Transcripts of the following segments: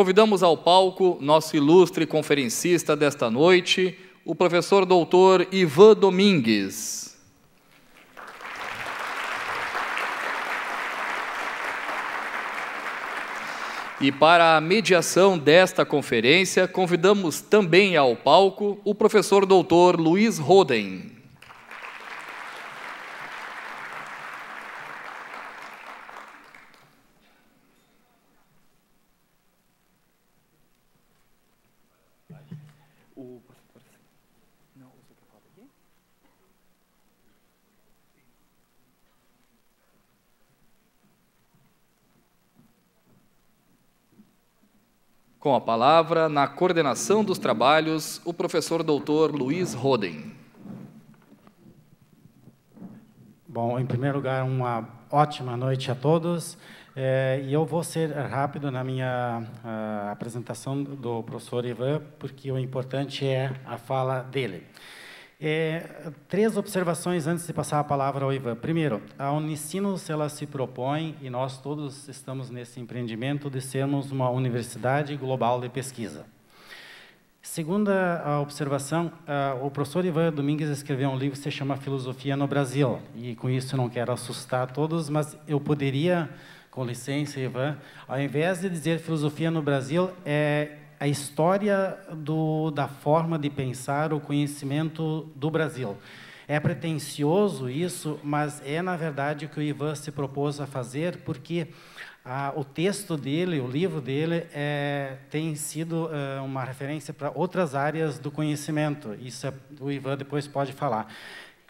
Convidamos ao palco nosso ilustre conferencista desta noite, o professor doutor Ivan Domingues. E para a mediação desta conferência, convidamos também ao palco o professor doutor Luiz Roden. Com a palavra, na coordenação dos trabalhos, o professor doutor Luiz Roden. Bom, em primeiro lugar, uma ótima noite a todos. É, e eu vou ser rápido na minha apresentação do professor Ivan, porque o importante é a fala dele. É, três observações antes de passar a palavra ao Ivan. Primeiro, a Unicinos ela se propõe, e nós todos estamos nesse empreendimento, de sermos uma universidade global de pesquisa. Segunda observação, o professor Ivan Domingues escreveu um livro que se chama Filosofia no Brasil, e com isso não quero assustar todos, mas eu poderia, com licença, Ivan, ao invés de dizer filosofia no Brasil, é a história do, da forma de pensar o conhecimento do Brasil. É pretensioso isso, mas é, na verdade, o que o Ivan se propôs a fazer, porque ah, o texto dele, o livro dele, é, tem sido é, uma referência para outras áreas do conhecimento. Isso é, o Ivan depois pode falar.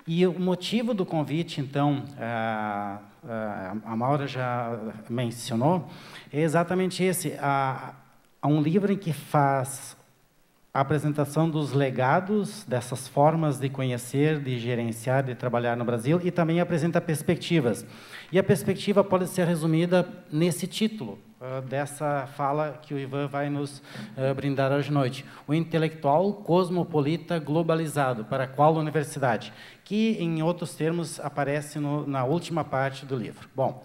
E o motivo do convite, então, a, a, a Maura já mencionou, é exatamente esse. A, Há um livro em que faz a apresentação dos legados dessas formas de conhecer, de gerenciar, de trabalhar no Brasil e também apresenta perspectivas. E a perspectiva pode ser resumida nesse título uh, dessa fala que o Ivan vai nos uh, brindar hoje à noite. O intelectual cosmopolita globalizado, para qual universidade? Que, em outros termos, aparece no, na última parte do livro. Bom,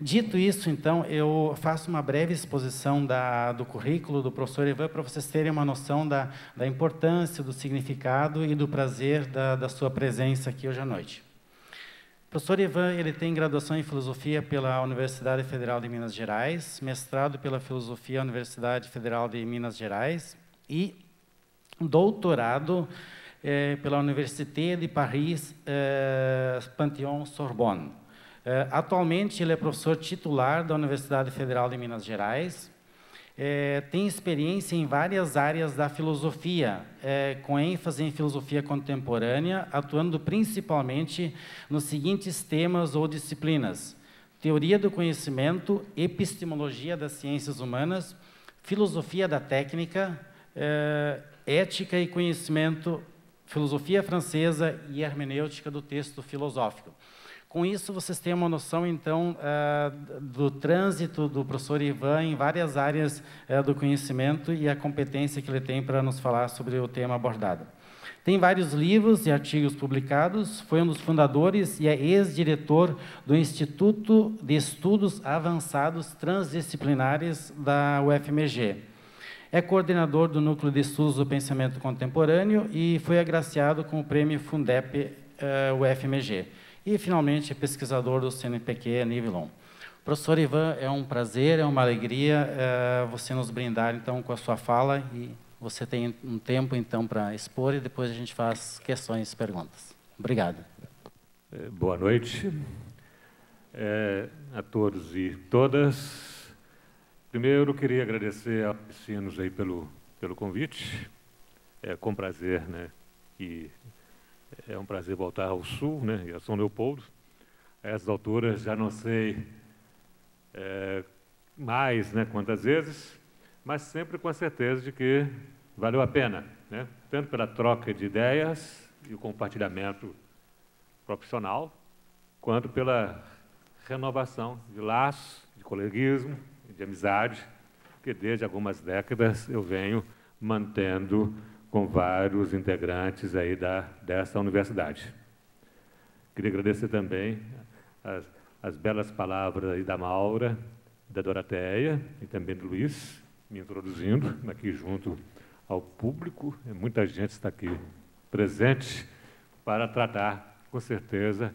Dito isso, então, eu faço uma breve exposição da, do currículo do professor Ivan para vocês terem uma noção da, da importância, do significado e do prazer da, da sua presença aqui hoje à noite. O professor Ivan ele tem graduação em Filosofia pela Universidade Federal de Minas Gerais, mestrado pela Filosofia Universidade Federal de Minas Gerais e doutorado eh, pela Université de Paris eh, Panthéon-Sorbonne. É, atualmente, ele é professor titular da Universidade Federal de Minas Gerais. É, tem experiência em várias áreas da filosofia, é, com ênfase em filosofia contemporânea, atuando principalmente nos seguintes temas ou disciplinas: teoria do conhecimento, epistemologia das ciências humanas, filosofia da técnica, ética e conhecimento, filosofia francesa e hermenêutica do texto filosófico. Com isso, vocês têm uma noção, então, uh, do trânsito do professor Ivan em várias áreas uh, do conhecimento e a competência que ele tem para nos falar sobre o tema abordado. Tem vários livros e artigos publicados, foi um dos fundadores e é ex-diretor do Instituto de Estudos Avançados Transdisciplinares da UFMG. É coordenador do Núcleo de Estudos do Pensamento Contemporâneo e foi agraciado com o prêmio Fundep eh, UFMG. E, finalmente, pesquisador do CNPq Nivelon. Professor Ivan, é um prazer, é uma alegria é, você nos brindar, então, com a sua fala e você tem um tempo, então, para expor e depois a gente faz questões e perguntas. Obrigado. É, boa noite é, a todos e todas. Primeiro, queria agradecer a Piscinos aí pelo, pelo convite. É com prazer né, que é um prazer voltar ao Sul, né, e a São Leopoldo. A essas alturas já não sei é, mais né, quantas vezes, mas sempre com a certeza de que valeu a pena, né, tanto pela troca de ideias e o compartilhamento profissional, quanto pela renovação de laços, de coleguismo, de amizade, que desde algumas décadas eu venho mantendo com vários integrantes aí da, dessa universidade. Queria agradecer também as, as belas palavras aí da Maura, da Doroteia e também do Luiz, me introduzindo aqui junto ao público. Muita gente está aqui presente para tratar, com certeza,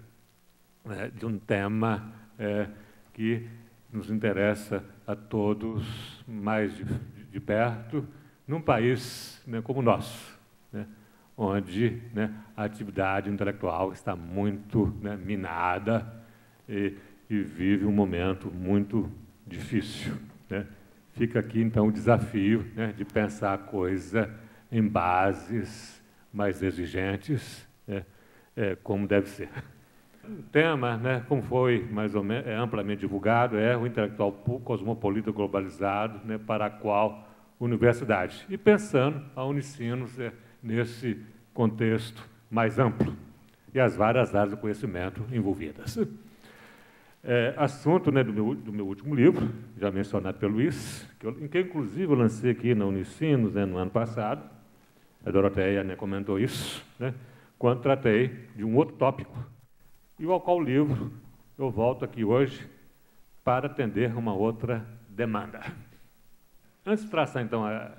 né, de um tema é, que nos interessa a todos mais de, de perto, num país né, como o nosso, né, onde né, a atividade intelectual está muito né, minada e, e, vive um momento muito difícil. Né. Fica aqui, então, o desafio né, de pensar a coisa em bases mais exigentes, é, como deve ser. O tema, né, como foi mais ou menos é, amplamente divulgado, é o intelectual cosmopolita globalizado, né, para a qual universidade. E pensando a Unicinos é, nesse contexto mais amplo e as várias áreas do conhecimento envolvidas. É, assunto né, do, meu, do, meu, último livro, já mencionado pelo Luiz, que eu, que inclusive eu lancei aqui na Unicinos né, no ano passado, a Doroteia né, comentou isso, né, quando tratei de um outro tópico, e ao qual livro eu volto aqui hoje para atender uma outra demanda. Antes de traçar, então, a,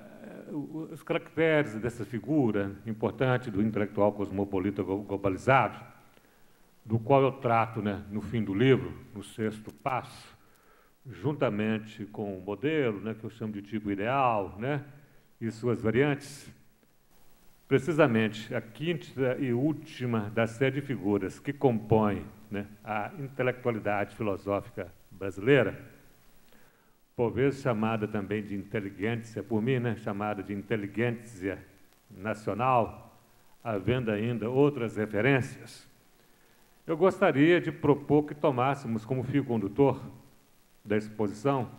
os caracteres dessa figura importante do intelectual cosmopolita globalizado, do qual eu trato né, no fim do livro, no sexto passo, juntamente com o modelo, né, que eu chamo de tipo ideal, né, e suas variantes, precisamente a quinta e última da série de figuras que compõem né, a intelectualidade filosófica brasileira, por vezes chamada também de inteligência, por mim, né, chamada de inteligência nacional, havendo ainda outras referências, eu gostaria de propor que tomássemos como fio condutor da exposição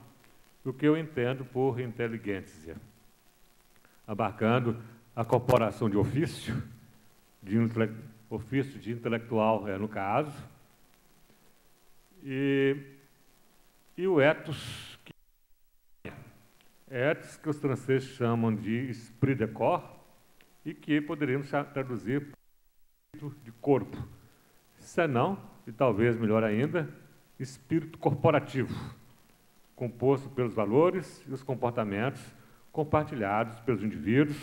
o que eu entendo por inteligência, abarcando a corporação de ofício, de ofício de intelectual, é, no caso, e, e o ethos, ethos que os franceses chamam de esprit de corps, e que poderíamos traduzir de corpo, senão, e talvez melhor ainda, espírito corporativo, composto pelos valores e os comportamentos compartilhados pelos indivíduos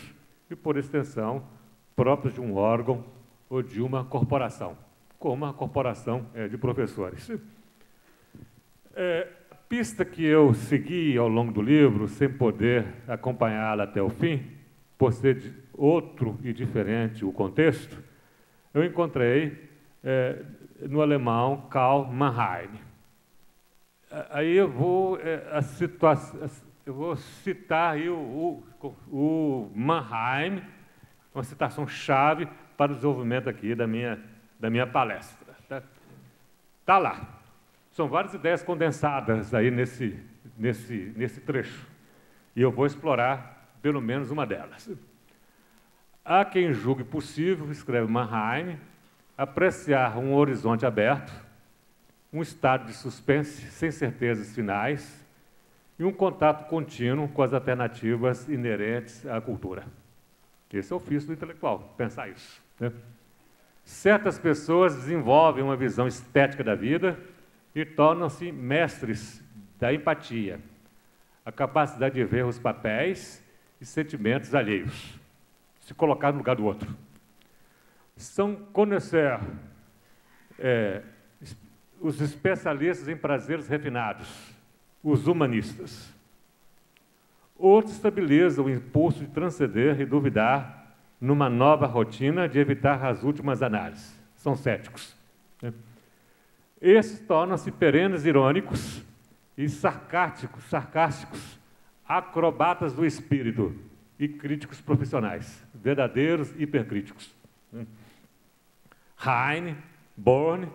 e, por extensão, próprios de um órgão ou de uma corporação, como a corporação é, de professores. É, pista que eu segui ao longo do livro, sem poder acompanhá-la até o fim, por ser outro e diferente o contexto, eu encontrei é, no alemão Karl Mannheim. Aí eu vou, é, a situação, eu vou citar aí o, o, o Mannheim, uma citação chave para o desenvolvimento aqui da minha, da minha palestra. Está tá lá. São várias ideias condensadas aí nesse, nesse, nesse trecho. E eu vou explorar pelo menos uma delas. Há quem julgue possível, escreve Mannheim, apreciar um horizonte aberto, um estado de suspense sem certezas finais, e um contato contínuo com as alternativas inerentes à cultura. Esse é o ofício do intelectual, pensar isso. Né? Certas pessoas desenvolvem uma visão estética da vida e tornam-se mestres da empatia, a capacidade de ver os papéis e sentimentos alheios, se colocar no lugar do outro. São conhecer é, os especialistas em prazeres refinados, os humanistas. Outros estabilizam o impulso de transcender e duvidar numa nova rotina de evitar as últimas análises. São céticos. Né? Esses tornam-se perenes irônicos e sarcásticos, sarcásticos, acrobatas do espírito e críticos profissionais, verdadeiros hipercríticos. Né? Heine, Born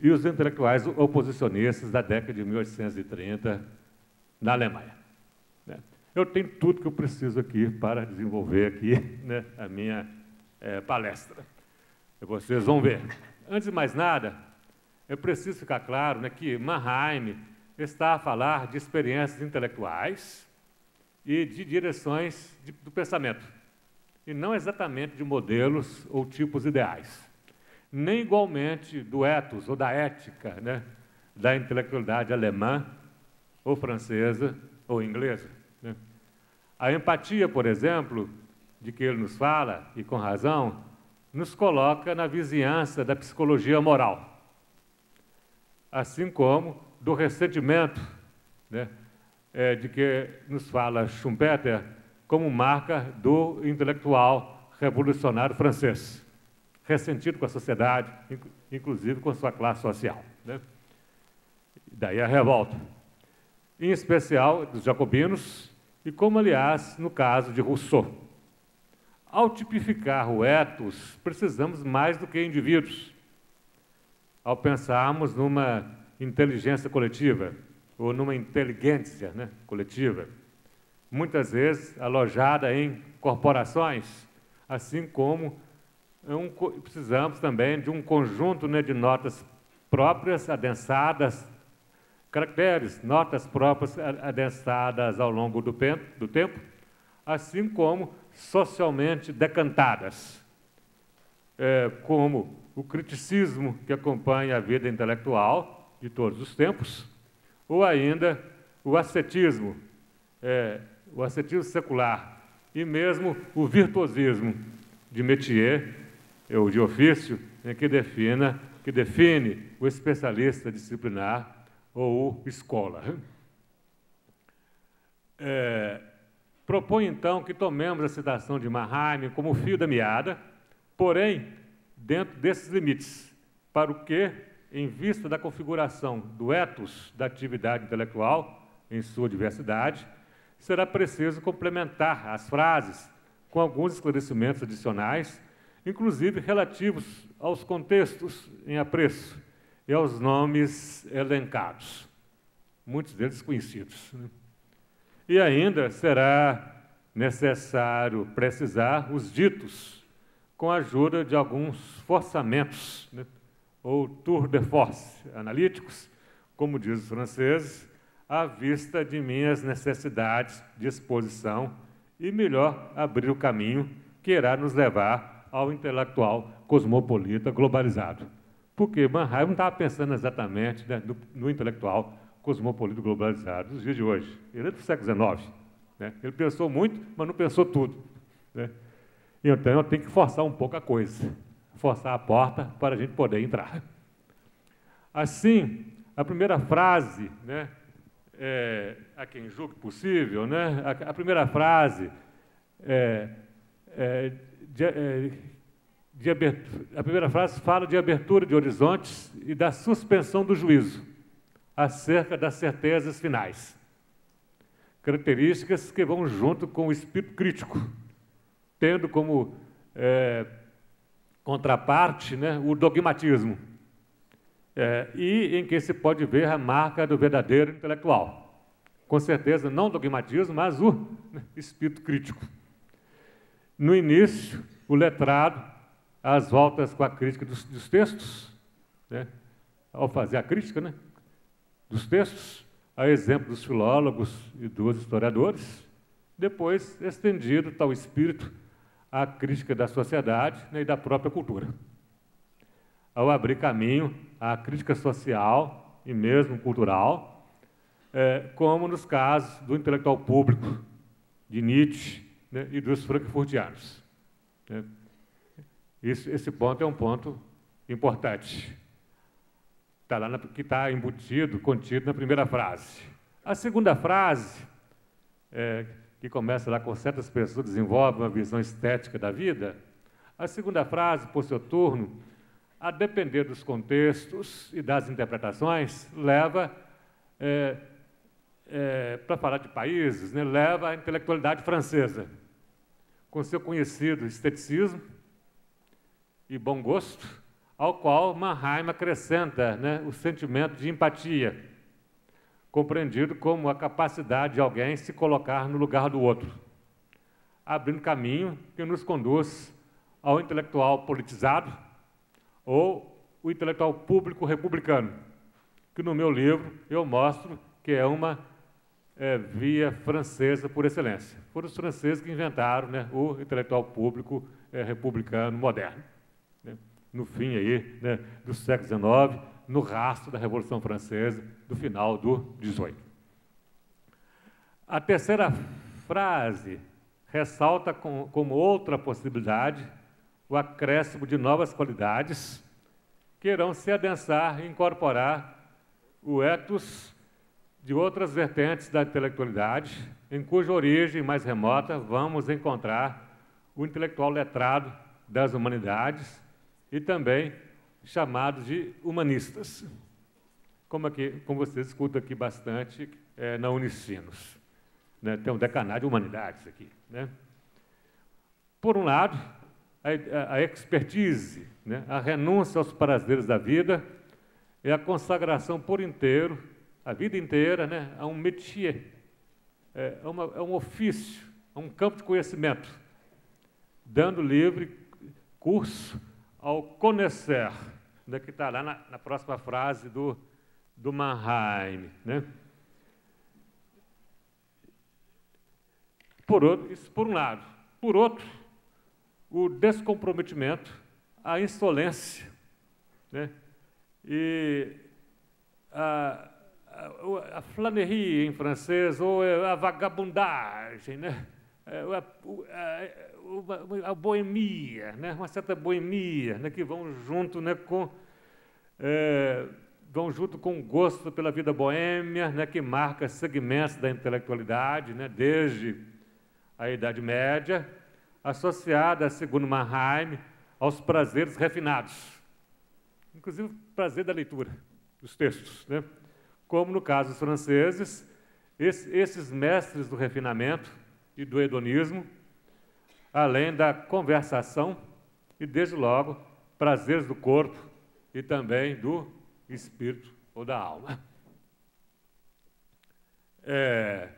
e os intelectuais oposicionistas da década de 1830 na Alemanha. Né? Eu tenho tudo que eu preciso aqui para desenvolver aqui né, a minha é, palestra. Vocês vão ver. Antes de mais nada, é preciso ficar claro né, que Mannheim está a falar de experiências intelectuais e de direções de, do pensamento, e não exatamente de modelos ou tipos ideais nem igualmente do ethos ou da ética né, da intelectualidade alemã ou francesa ou inglesa. Né? A empatia, por exemplo, de que ele nos fala, e com razão, nos coloca na vizinhança da psicologia moral. Assim como do ressentimento, né, é, de que nos fala Schumpeter como marca do intelectual revolucionário francês, ressentido com a sociedade, inclusive com sua classe social. Né? Daí a revolta. Em especial dos jacobinos, e como, aliás, no caso de Rousseau. Ao tipificar o ethos, precisamos mais do que indivíduos. Ao pensarmos numa inteligência coletiva, ou numa inteligência né, coletiva, muitas vezes alojada em corporações, assim como um, precisamos também de um conjunto né, de notas próprias, adensadas, caracteres, notas próprias adensadas ao longo do, do tempo, assim como socialmente decantadas, é, como o criticismo que acompanha a vida intelectual de todos os tempos, ou ainda o ascetismo, é, o ascetismo secular, e mesmo o virtuosismo de métier, ou de ofício, né, que, defina, que define o especialista disciplinar ou escola. É, propõe então que tomemos a citação de Mannheim como fio da meada, porém, dentro desses limites, para o que em vista da configuração do ethos da atividade intelectual, em sua diversidade, será preciso complementar as frases com alguns esclarecimentos adicionais, inclusive relativos aos contextos em apreço e aos nomes elencados, muitos deles conhecidos. Né? E ainda será necessário precisar os ditos com a ajuda de alguns forçamentos né? ou tour de force analíticos, como diz os franceses, à vista de minhas necessidades de exposição e melhor abrir o caminho que irá nos levar ao intelectual cosmopolita globalizado. Porque Mannheim não estava pensando exatamente né, no, no, intelectual cosmopolita globalizado dos dias de hoje. Ele é do século XIX. Né? Ele pensou muito, mas não pensou tudo. Né? Então, eu tenho que forçar um pouco a coisa forçar a porta para a gente poder entrar. Assim, a primeira frase, né, é, a quem julgue possível, né, a, a primeira frase é, é, de, é, de abertura, a primeira frase fala de abertura de horizontes e da suspensão do juízo acerca das certezas finais. Características que vão junto com o espírito crítico, tendo como é, contraparte, né, o dogmatismo, é, e em que se pode ver a marca do verdadeiro intelectual. Com certeza, não dogmatismo, mas o né, espírito crítico. No início, o letrado, às voltas com a crítica dos, dos textos, né, ao fazer a crítica né, dos textos, a exemplo dos filólogos e dos historiadores, depois estendido tal espírito a crítica da sociedade né, e da própria cultura. Ao abrir caminho à crítica social e mesmo cultural, é, como nos casos do intelectual público, de Nietzsche né, e dos frankfurtianos. Né. Esse, esse ponto é um ponto importante. Está lá na, que está embutido, contido na primeira frase. A segunda frase, é, que começa lá com certas pessoas desenvolvem uma visão estética da vida. A segunda frase, por seu turno, a depender dos contextos e das interpretações, leva, é, é, para falar de países, né, leva à intelectualidade francesa, com seu conhecido esteticismo e bom gosto, ao qual Mannheim acrescenta né, o sentimento de empatia compreendido como a capacidade de alguém se colocar no lugar do outro, abrindo caminho que nos conduz ao intelectual politizado ou o intelectual público republicano, que no meu livro eu mostro que é uma é, via francesa por excelência. Foram os franceses que inventaram né, o intelectual público é, republicano moderno. Né, no fim aí, né, do século XIX, no rastro da Revolução Francesa do final do 18. A terceira frase ressalta com, como outra possibilidade o acréscimo de novas qualidades que irão se adensar e incorporar o ethos de outras vertentes da intelectualidade, em cuja origem mais remota vamos encontrar o intelectual letrado das humanidades e também chamados de humanistas, como, aqui, como vocês escutam aqui bastante é, na Unicinos. Né? Tem um decanário de humanidades aqui. Né? Por um lado, a, a expertise, né? a renúncia aos prazeres da vida é a consagração por inteiro, a vida inteira, né? a um métier, é, uma, é um ofício, a um campo de conhecimento, dando livre curso ao conhecer, né? que está lá na, na, próxima frase do, do Mannheim. Né? Por outro, isso por um lado. Por outro, o descomprometimento, a insolência, né? e a, a, a flânerie em francês, ou a vagabundagem, né? É, a, a, a, boemia, né? uma certa boemia, né? que vão junto né? com é, vão junto com o gosto pela vida boêmia, né? que marca segmentos da intelectualidade, né? desde a Idade Média associada, segundo Mannheim, aos prazeres refinados, inclusive o prazer da leitura dos textos. Né? Como no caso dos franceses, esses mestres do refinamento e do hedonismo, além da conversação e, desde logo, prazeres do corpo e também do espírito ou da alma. É,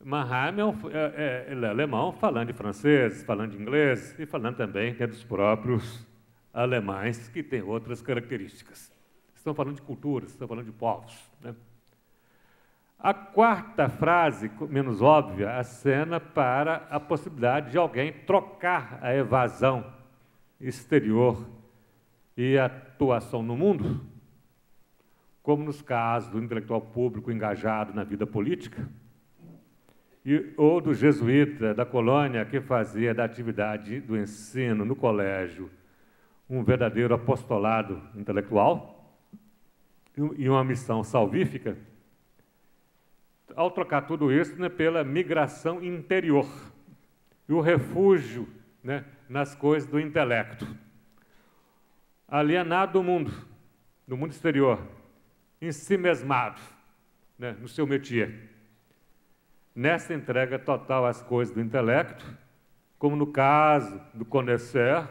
é, um, é, é, é alemão, falando de francês, falando de inglês e falando também é dos próprios alemães, que têm outras características. Estão falando de culturas, estão falando de povos. Né? A quarta frase, menos óbvia, acena para a possibilidade de alguém trocar a evasão exterior e atuação no mundo, como nos casos do intelectual público engajado na vida política, e, ou do jesuíta da colônia que fazia da atividade do ensino no colégio um verdadeiro apostolado intelectual e uma missão salvífica, ao trocar tudo isso né, pela migração interior e o refúgio né, nas coisas do intelecto, alienado do mundo, do mundo exterior, em si mesmado, né, no seu métier. Nessa entrega total às coisas do intelecto, como no caso do conhecer,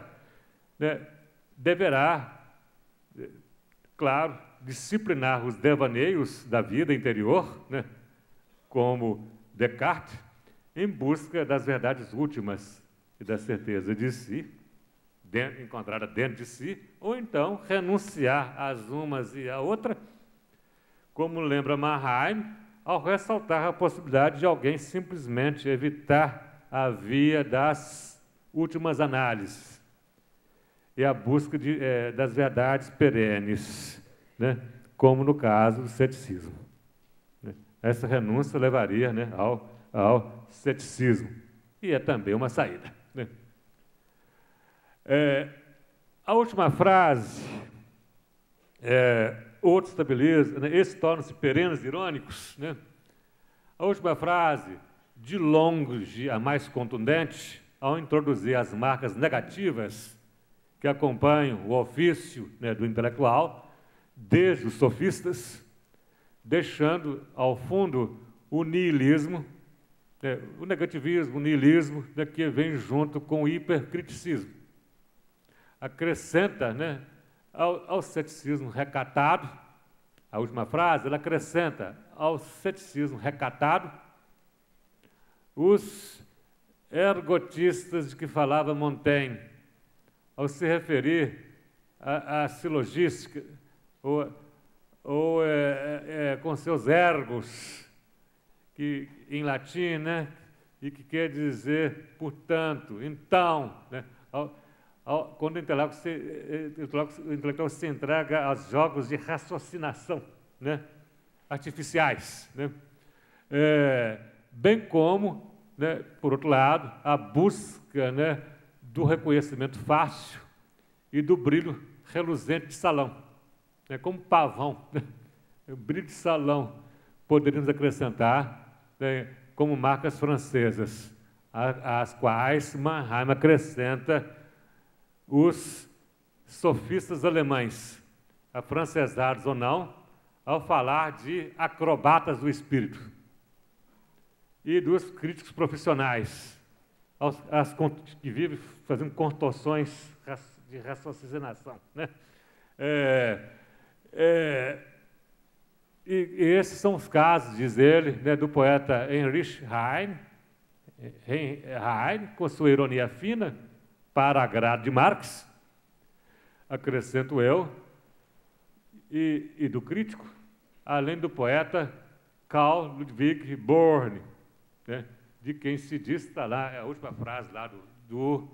né, deverá, claro, disciplinar os devaneios da vida interior, né, como Descartes, em busca das verdades últimas e da certeza de si, dentro, encontrada dentro de si, ou então renunciar às umas e à outra, como lembra Mannheim, ao ressaltar a possibilidade de alguém simplesmente evitar a via das últimas análises e a busca de, é, das verdades perenes, né? como no caso do ceticismo. Essa renúncia levaria né, ao, ao ceticismo, e é também uma saída. Né? É, a última frase é, outros estabiliza, né? esses tornam-se perenes irônicos. Né? A última frase, de longe a mais contundente, ao introduzir as marcas negativas que acompanham o ofício né, do intelectual, desde os sofistas, deixando ao fundo o niilismo, né, o negativismo, o niilismo, né, que vem junto com o hipercriticismo. Acrescenta né, ao, ao ceticismo recatado, a última frase, ela acrescenta ao ceticismo recatado os ergotistas de que falava Montaigne, ao se referir à, silogística, ou, ou é, é, é, com seus ergos, que em latim, né, e que quer dizer, portanto, então, né, ao, quando o intelectual, se, eh, eh, o intelectual se entrega aos jogos de raciocinação né? artificiais, né? É, bem como né, por outro lado, a busca né, do reconhecimento fácil e do brilho reluzente de salão, né, como pavão, né, brilho de salão, poderíamos acrescentar né, como marcas francesas, às quais Mannheim acrescenta os sofistas alemães, afrancesados ou não, ao falar de acrobatas do espírito e dos críticos profissionais, aos, as, que vivem fazendo contorções de raciocinação. Né? É, é, e, e, esses são os casos, diz ele, né, do poeta Heinrich Heine, Heine, com sua ironia fina, para agrado de Marx, acrescento eu, e, e do crítico, além do poeta Karl Ludwig Born, né, de quem se diz, está lá, é a última frase lá do, do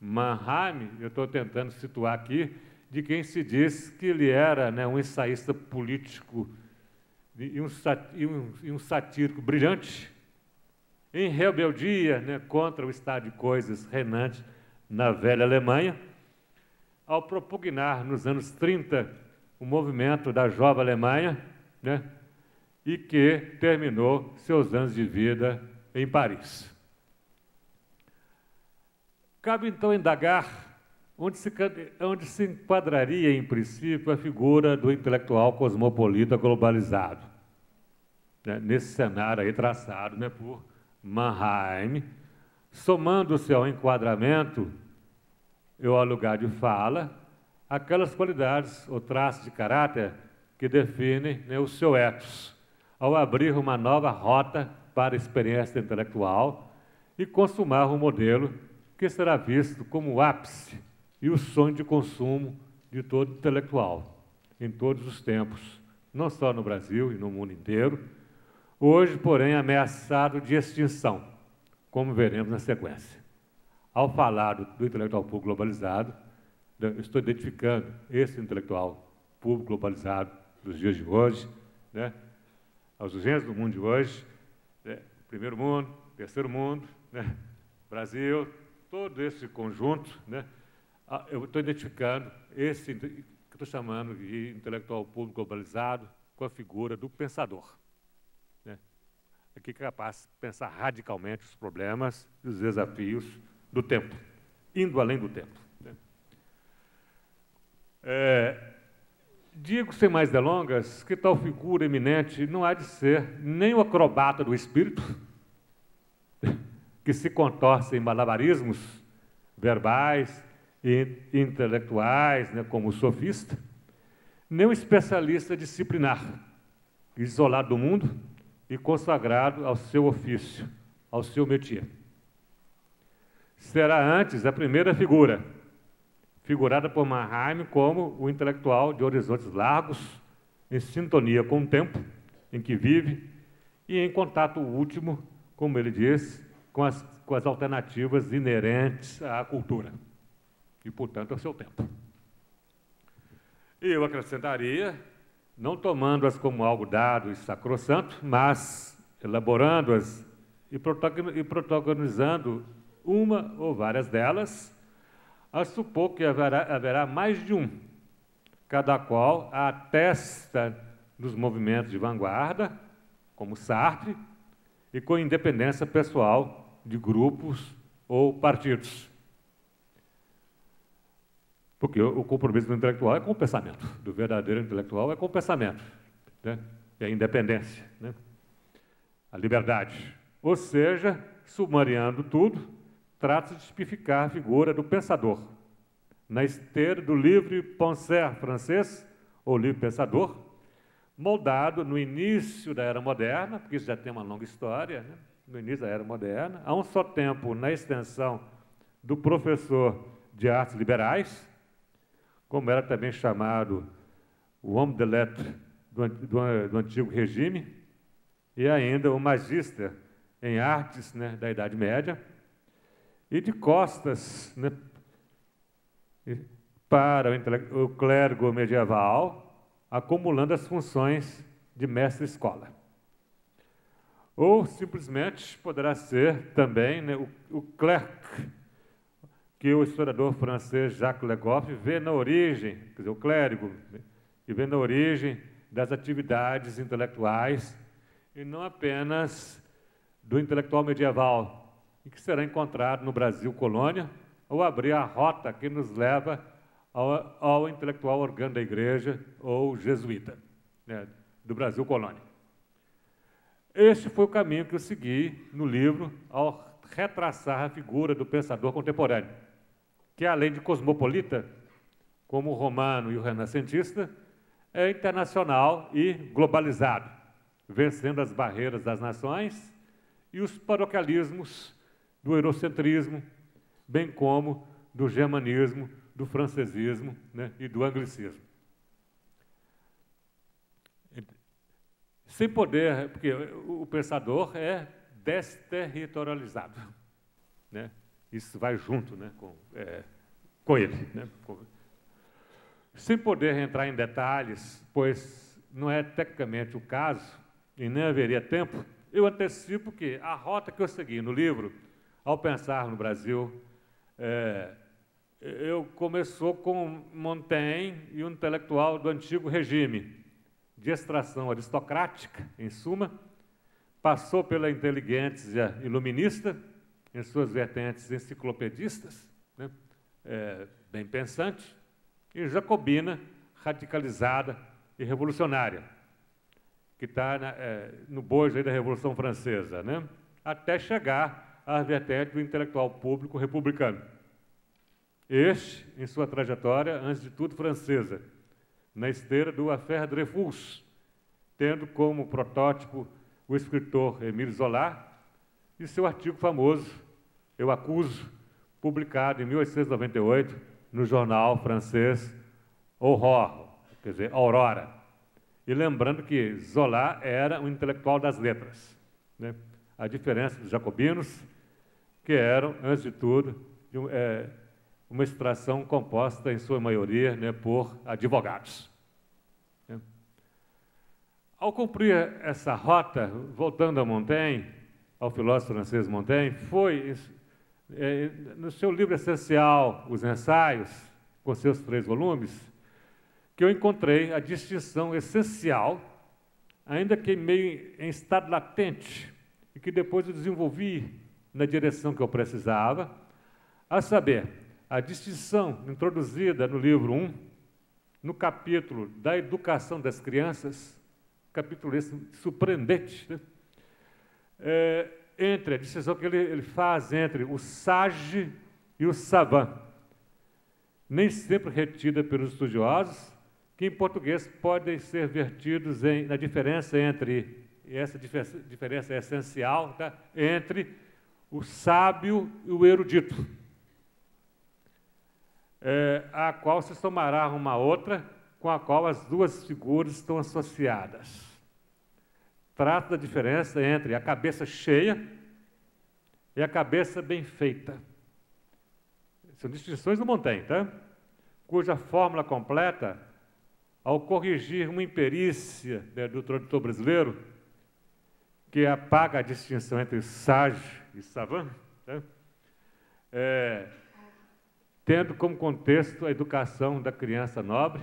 Mannheim, eu estou tentando situar aqui, de quem se diz que ele era né, um ensaísta político e um, e um, satírico brilhante, em rebeldia né, contra o estado de coisas reinante na velha Alemanha, ao propugnar nos anos 30 o movimento da jovem Alemanha, né, e que terminou seus anos de vida em Paris. Cabe então indagar onde se, onde se enquadraria, em princípio, a figura do intelectual cosmopolita globalizado, né, nesse cenário aí traçado né, por Mannheim, somando-se ao enquadramento e ao lugar de fala, aquelas qualidades ou traços de caráter que definem né, o seu ethos, ao abrir uma nova rota para a experiência intelectual e consumar um modelo que será visto como o ápice e o sonho de consumo de todo intelectual, em todos os tempos, não só no Brasil e no mundo inteiro, hoje, porém, ameaçado de extinção, como veremos na sequência. Ao falar do, do intelectual público globalizado, estou identificando esse intelectual público globalizado dos dias de hoje, né, aos urgentes do mundo de hoje, né, primeiro mundo, terceiro mundo, né, Brasil, todo esse conjunto, né, eu estou identificando esse que estou chamando de intelectual público globalizado com a figura do pensador, né, que é capaz de pensar radicalmente os problemas e os desafios do tempo, indo além do tempo. Né. É, Digo sem mais delongas que tal figura eminente não há de ser nem o acrobata do espírito, que se contorce em malabarismos verbais intelectuais, né, como o sofista, nem um especialista disciplinar, isolado do mundo e consagrado ao seu ofício, ao seu métier. Será antes a primeira figura, figurada por Mannheim como o intelectual de horizontes largos, em sintonia com o tempo em que vive e em contato último, como ele diz, com as, com as alternativas inerentes à cultura e, portanto, ao seu tempo. Eu acrescentaria, não tomando-as como algo dado e sacrossanto, mas elaborando-as e protagonizando uma ou várias delas a supor que haverá, haverá mais de um, cada qual atesta nos movimentos de vanguarda, como Sartre, e com independência pessoal de grupos ou partidos. Porque o compromisso do intelectual é com o pensamento, do verdadeiro intelectual é com o pensamento, né? a independência, né? a liberdade. Ou seja, sumariando tudo, trata de tipificar a figura do pensador. Na esteira do livre penseur francês, ou livre pensador, moldado no início da Era Moderna, porque isso já tem uma longa história, né? no início da Era Moderna, a um só tempo na extensão do professor de artes liberais, como era também chamado o homem de lettres do, do, do antigo regime, e ainda o magister em artes né, da Idade Média, e de costas né, para o clérigo medieval, acumulando as funções de mestre-escola. Ou simplesmente poderá ser também né, o, o clerc, que o historiador francês Jacques Legoff vê na origem, quer dizer, o clérigo, que vê na origem das atividades intelectuais e não apenas do intelectual medieval, e que será encontrado no Brasil colônia, ou abrir a rota que nos leva ao, ao intelectual organo da igreja ou jesuíta, né, do Brasil colônia. Este foi o caminho que eu segui no livro ao retraçar a figura do pensador contemporâneo, que além de cosmopolita, como o romano e o renascentista, é internacional e globalizado, vencendo as barreiras das nações e os paroquialismos do eurocentrismo, bem como do germanismo, do francesismo né, e do anglicismo. Sem poder, porque o pensador é desterritorializado. Né? Isso vai junto né, com, é, com ele. Né? Sem poder entrar em detalhes, pois não é tecnicamente o caso, e nem haveria tempo, eu antecipo que a rota que eu segui no livro, ao pensar no Brasil, é, eu começou com Montaigne e um intelectual do antigo regime, de extração aristocrática, em suma, passou pela inteligência iluminista, em suas vertentes enciclopedistas, né, é, bem pensante, e jacobina, radicalizada e revolucionária, que está é, no bojo da Revolução Francesa, né, até chegar à vertente do intelectual público republicano. Este, em sua trajetória, antes de tudo francesa, na esteira do Affaire Dreyfus, tendo como protótipo o escritor Émile Zola e seu artigo famoso, Eu Acuso, publicado em 1898 no jornal francês Aurore, quer dizer, Aurora. E lembrando que Zola era um intelectual das letras, né? a diferença dos jacobinos, que eram, antes de tudo, de, é, uma extração composta, em sua maioria, né, por advogados. Né? Ao cumprir essa rota, voltando a Montaigne, ao filósofo francês Montaigne, foi, no seu livro essencial, Os Ensaios, com seus três volumes, que eu encontrei a distinção essencial, ainda que meio em estado latente, e que depois eu desenvolvi na direção que eu precisava, a saber, a distinção introduzida no livro 1, no capítulo da educação das crianças, capítulo esse surpreendente, né? é, entre a distinção que ele, ele faz entre o sage e o savant, nem sempre retida pelos estudiosos, que em português podem ser vertidos em, na diferença entre, essa diferença é essencial, tá? entre o sábio e o erudito é, a qual se somará uma outra, com a qual as duas figuras estão associadas. Trata da diferença entre a cabeça cheia e a cabeça bem feita. São distinções do Montaigne, tá? cuja fórmula completa, ao corrigir uma imperícia né, do tradutor brasileiro, que apaga a distinção entre sage e savant, tá? é, tendo como contexto a educação da criança nobre,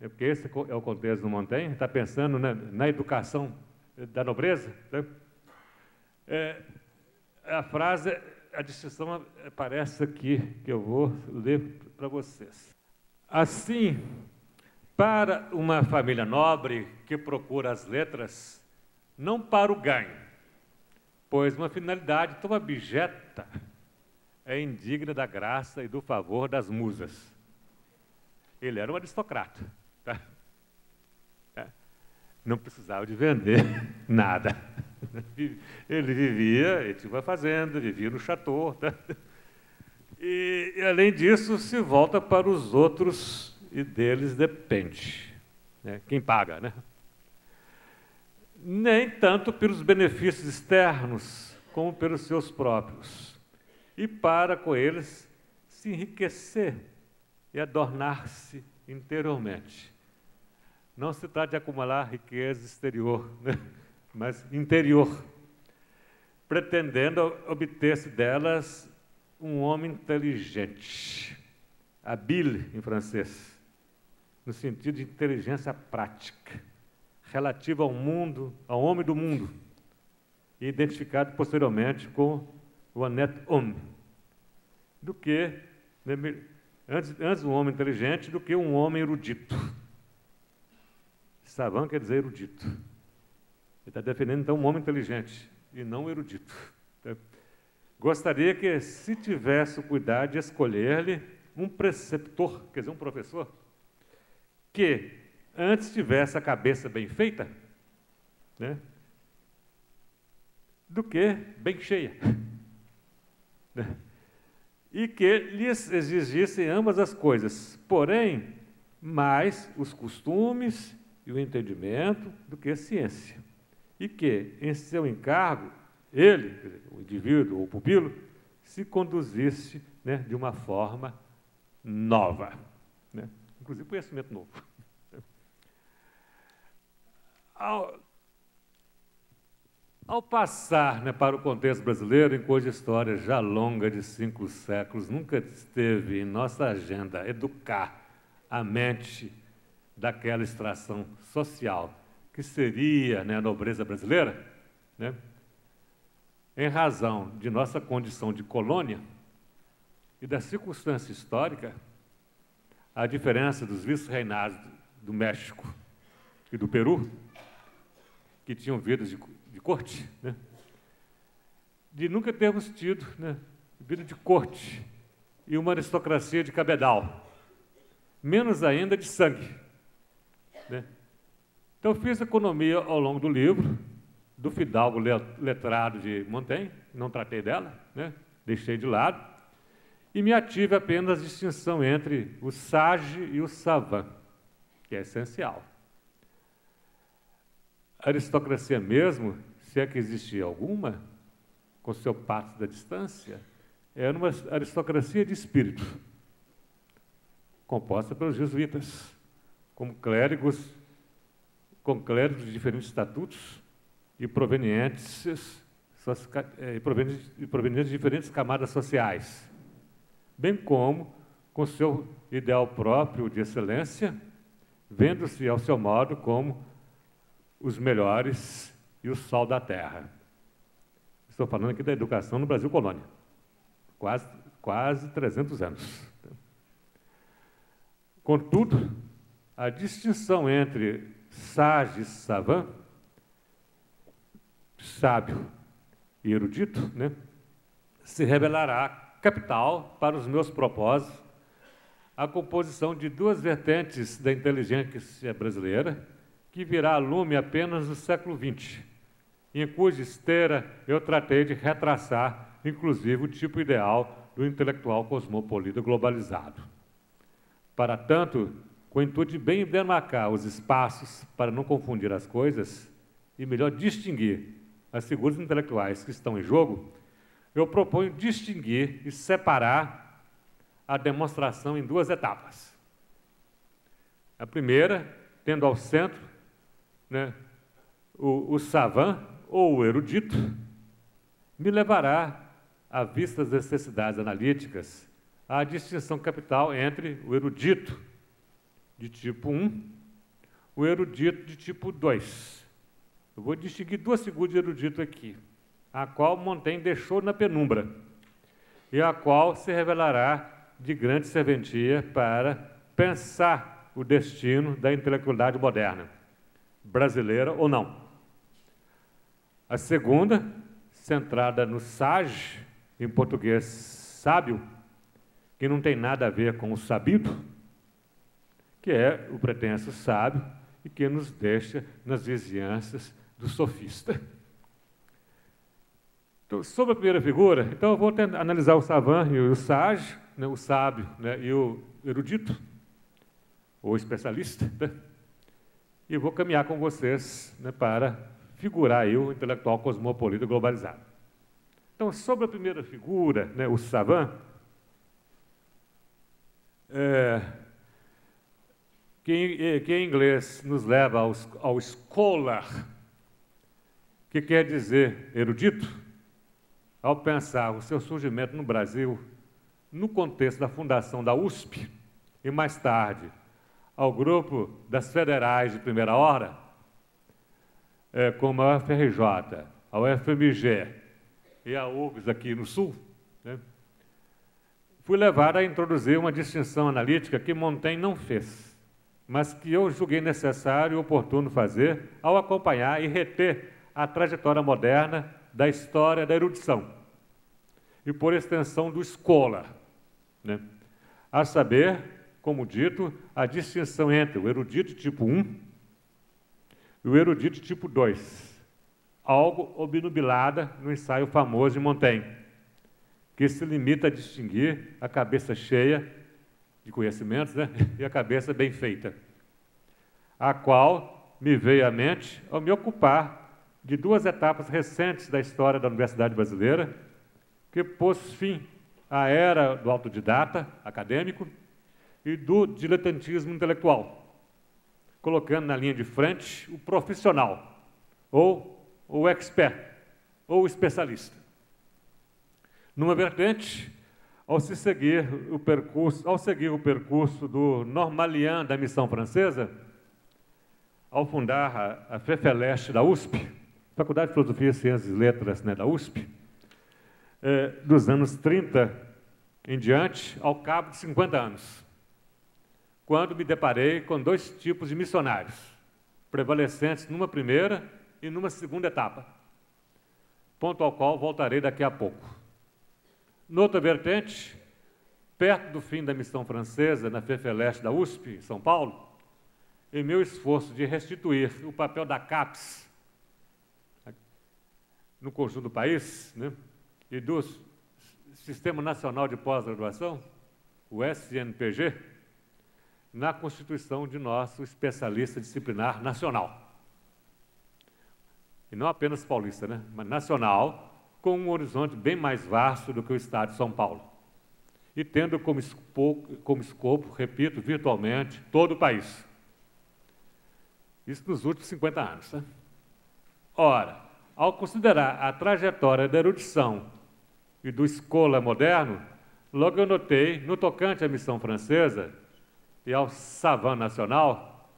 né, porque esse é o contexto do Montaigne, está pensando na, na, educação da nobreza. Né? É, a frase, a distinção aparece aqui, que eu vou ler para vocês. Assim, para uma família nobre que procura as letras, não para o ganho, pois uma finalidade tão abjeta é indigna da graça e do favor das musas. Ele era um aristocrata. Não precisava de vender nada. Ele vivia, ele tinha uma fazenda, vivia no chateau. Tá? E, e, além disso, se volta para os outros e deles depende. Né? Quem paga, né? Nem tanto pelos benefícios externos, como pelos seus próprios e para com eles se enriquecer e adornar-se interiormente. Não se trata de acumular riqueza exterior, né? mas interior. pretendendo obter-se delas um homem inteligente, habile em francês, no sentido de inteligência prática, relativa ao mundo, ao homem do mundo, e identificado posteriormente com o honnête homme, do que, né, antes, antes um homem inteligente, do que um homem erudito. Savant quer dizer erudito. Ele está defendendo, então, um homem inteligente e não erudito. Gostaria que, se tivesse o cuidado de escolher-lhe um preceptor, quer dizer, um professor, que antes tivesse a cabeça bem feita, né, do que bem cheia. Né, e que lhes exigissem ambas as coisas, porém, mais os costumes e o entendimento do que ciência. E que, em seu encargo, ele, o indivíduo ou o pupilo, se conduzisse né, de uma forma nova. Né? Inclusive conhecimento novo. Ao, ao passar né, para o contexto brasileiro, em cuja história já longa de cinco séculos nunca esteve em nossa agenda educar a mente daquela extração social que seria né, a nobreza brasileira, né, em razão de nossa condição de colônia e da circunstância histórica, a diferença dos vice-reinados do México e do Peru, que tinham vidas de, de corte, né? de nunca termos tido né, vida de corte e uma aristocracia de cabedal, menos ainda de sangue. Né? Então, fiz economia ao longo do livro, do fidalgo letrado de Montaigne, não tratei dela, né? deixei de lado, e me ative apenas a distinção entre o sage e o savant, que é essencial. A aristocracia mesmo, se é que existia alguma, com seu passo da distância, era uma aristocracia de espírito, composta pelos jesuítas, como clérigos, com clérigos de diferentes estatutos, e provenientes, eh, provenientes de diferentes camadas sociais, bem como com seu ideal próprio de excelência, vendo-se ao seu modo como os melhores e o sol da terra. Estou falando aqui da educação no Brasil colônia, quase, quase 300 anos. Contudo, a distinção entre sage savant sábio e erudito, né, se revelará capital para os meus propósitos a composição de duas vertentes da inteligência brasileira, que virá a lume apenas no século XX, em cuja esteira eu tratei de retraçar, inclusive, o tipo ideal do intelectual cosmopolita globalizado. Para tanto, com o intuito de bem demarcar os espaços para não confundir as coisas e melhor distinguir as figuras intelectuais que estão em jogo, eu proponho distinguir e separar a demonstração em duas etapas. A primeira, tendo ao centro né, o, o savant ou o erudito, me levará, à vista das necessidades analíticas, à distinção capital entre o erudito de tipo 1 o erudito de tipo 2. Eu vou distinguir duas figuras de erudito aqui, a qual Montaigne deixou na penumbra, e a qual se revelará de grande serventia para pensar o destino da intelectualidade moderna, brasileira ou não. A segunda, centrada no sage, em português sábio, que não tem nada a ver com o sabido, que é o pretenso sábio e que nos deixa nas vizinhanças do sofista. Então, sobre a primeira figura, então eu vou analisar o savant e o sage, né, o sábio né, e o erudito, ou especialista, né, e vou caminhar com vocês né, para figurar aí o intelectual cosmopolita globalizado. Então, sobre a primeira figura, né, o savant, é, que, que, em inglês nos leva ao, ao scholar, que quer dizer erudito, ao pensar o seu surgimento no Brasil, no contexto da fundação da USP, e mais tarde ao grupo das federais de primeira hora, é, como a UFRJ, a UFMG e a URGS aqui no Sul, né, fui levado a introduzir uma distinção analítica que Montaigne não fez, mas que eu julguei necessário e oportuno fazer ao acompanhar e reter a trajetória moderna da história da erudição e, por extensão, do escola, né? a saber, como dito, a distinção entre o erudito tipo 1 e o erudito tipo 2, algo obnubilada no ensaio famoso de Montaigne, que se limita a distinguir a cabeça cheia de conhecimentos né? e a cabeça bem feita, a qual me veio à mente ao me ocupar de duas etapas recentes da história da Universidade Brasileira, que pôs fim à era do autodidata acadêmico e do diletantismo intelectual, colocando na linha de frente o profissional, ou o expert, ou o especialista. Numa vertente, ao se seguir o percurso, ao seguir o percurso do Normalian da missão francesa, ao fundar a, a FEFELESTE da USP, Faculdade de Filosofia, Ciências e Letras né, da USP, é, dos anos 30 em diante, ao cabo de 50 anos, quando me deparei com dois tipos de missionários, prevalecentes numa primeira e numa segunda etapa, ponto ao qual voltarei daqui a pouco. Noutra vertente, perto do fim da missão francesa na FEFELESTE da USP, em São Paulo, em meu esforço de restituir o papel da CAPES no conjunto do país, né, e do Sistema Nacional de Pós-Graduação, o SNPG, na constituição de nosso especialista disciplinar nacional. E não apenas paulista, né, mas nacional, com um horizonte bem mais vasto do que o Estado de São Paulo. E tendo como escopo, como escopo repito, virtualmente, todo o país. Isso nos últimos 50 anos. Né? Ora, ao considerar a trajetória da erudição e do escola moderno, logo eu notei, no tocante à missão francesa e ao savan nacional,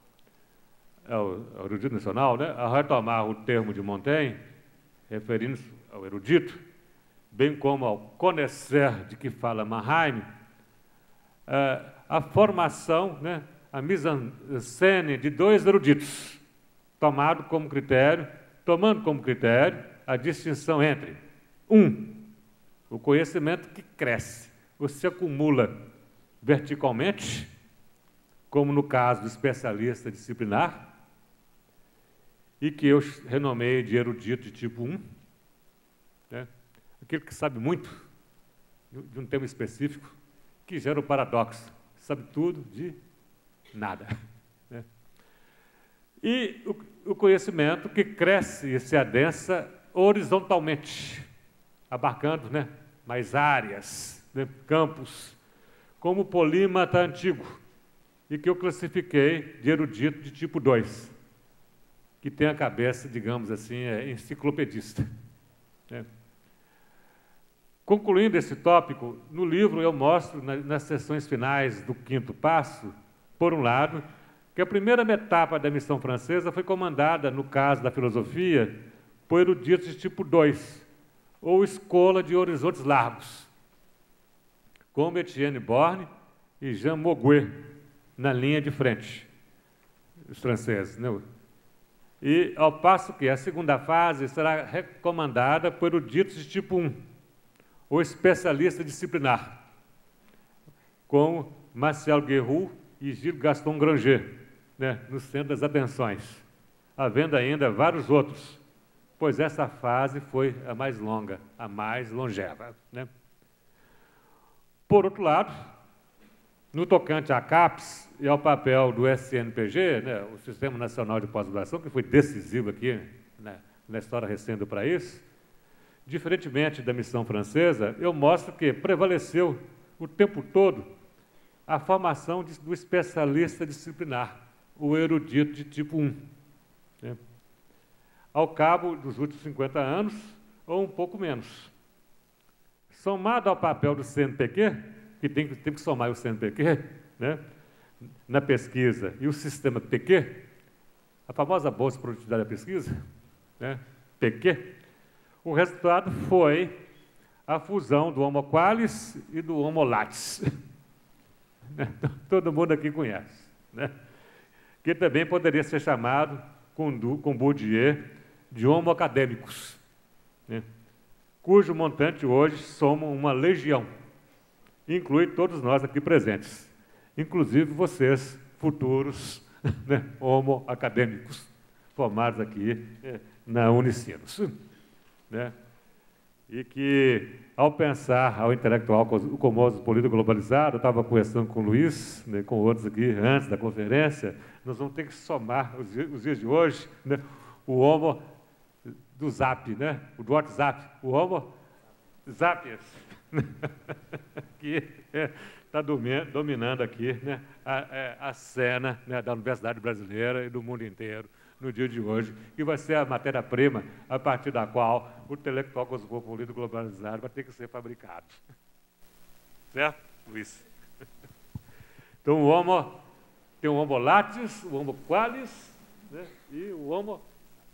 ao, ao erudito nacional, né, a retomar o termo de Montaigne, referindo-se ao erudito, bem como ao conhecer de que fala Mannheim, eh, a formação, né, a mise-en-scène de dois eruditos, tomado como critério tomando como critério a distinção entre, um, o conhecimento que cresce ou se acumula verticalmente, como no caso do especialista disciplinar, e que eu renomei de erudito de tipo 1, né? Aquele que sabe muito de um tema específico, que gera o paradoxo, sabe tudo de nada. Né? E o, o conhecimento que cresce e se adensa horizontalmente, abarcando né, mais áreas, né, campos, como o polímata antigo, e que eu classifiquei de erudito de tipo 2, que tem a cabeça, digamos assim, é enciclopedista. Né. Concluindo esse tópico, no livro eu mostro, nas sessões finais do quinto passo, por um lado, que a primeira etapa da missão francesa foi comandada, no caso da filosofia, por eruditos de tipo 2, ou escola de horizontes largos, como Etienne Borne e Jean Moguet, na linha de frente, os franceses. Né? E ao passo que a segunda fase será recomendada por eruditos de tipo 1, ou especialista disciplinar, como Marcel Guerroux e Gilles Gaston Granger né, no centro das atenções, havendo ainda vários outros, pois essa fase foi a mais longa, a mais longeva. Né? Por outro lado, no tocante à CAPES e ao papel do SNPG, né, o Sistema Nacional de Pós-Graduação, que foi decisivo aqui né, na história recente do país, diferentemente da missão francesa, eu mostro que prevaleceu o tempo todo a formação de, do especialista disciplinar, o erudito de tipo 1. Né? Ao cabo dos últimos 50 anos, ou um pouco menos, somado ao papel do CNPq, que tem, tem que somar o CNPq, né, na pesquisa, e o sistema PQ, a famosa Bolsa de Produtividade da Pesquisa, né, PQ, o resultado foi a fusão do Homo qualis e do Homo latis. Todo mundo aqui conhece. Né? Que também poderia ser chamado, com, Bourdieu, de Homo acadêmicos, né? cujo montante hoje soma uma legião. Inclui todos nós aqui presentes, inclusive vocês, futuros né? Homo acadêmicos, formados aqui né? na Unicinos. Né? e que, ao pensar ao intelectual o político globalizado, eu estava conversando com o Luiz, né, com outros aqui antes da conferência, nós vamos ter que somar os, os dias de hoje, né, o homo do zap, né, o do WhatsApp, o homo zapiers, que está é, dominando aqui né, a, é, a, cena né, da Universidade Brasileira e do mundo inteiro no dia de hoje, que vai ser a matéria-prima a partir da qual o intelectual cosmopolita globalizado vai ter que ser fabricado. Certo, Luiz? Então, o Homo tem o Homo latis, o Homo qualis né, e o Homo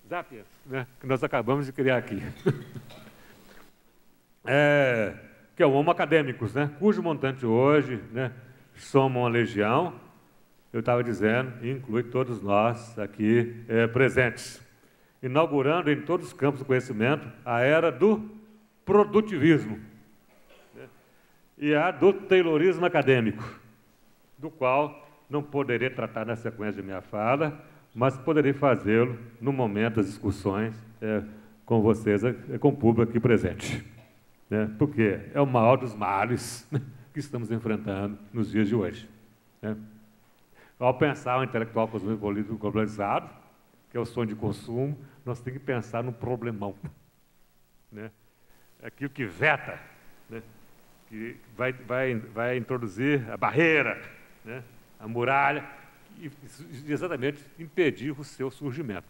sapiens, né, que nós acabamos de criar aqui. É, que é o Homo acadêmicos, né, cujo montante hoje né, soma uma legião, eu estava dizendo, inclui todos nós aqui é, presentes, inaugurando em todos os campos do conhecimento a era do produtivismo né? e a do taylorismo acadêmico, do qual não poderei tratar na sequência de minha fala, mas poderei fazê-lo no momento das discussões é, com vocês, é, com o público aqui presente. Né? Porque é o maior dos males que estamos enfrentando nos dias de hoje. Né? Ao pensar o intelectual cosmopolita globalizado, que é o sonho de consumo, nós temos que pensar no problemão. Né? Aquilo que veta, né? que vai, vai, vai introduzir a barreira, né? a muralha, e exatamente impedir o seu surgimento,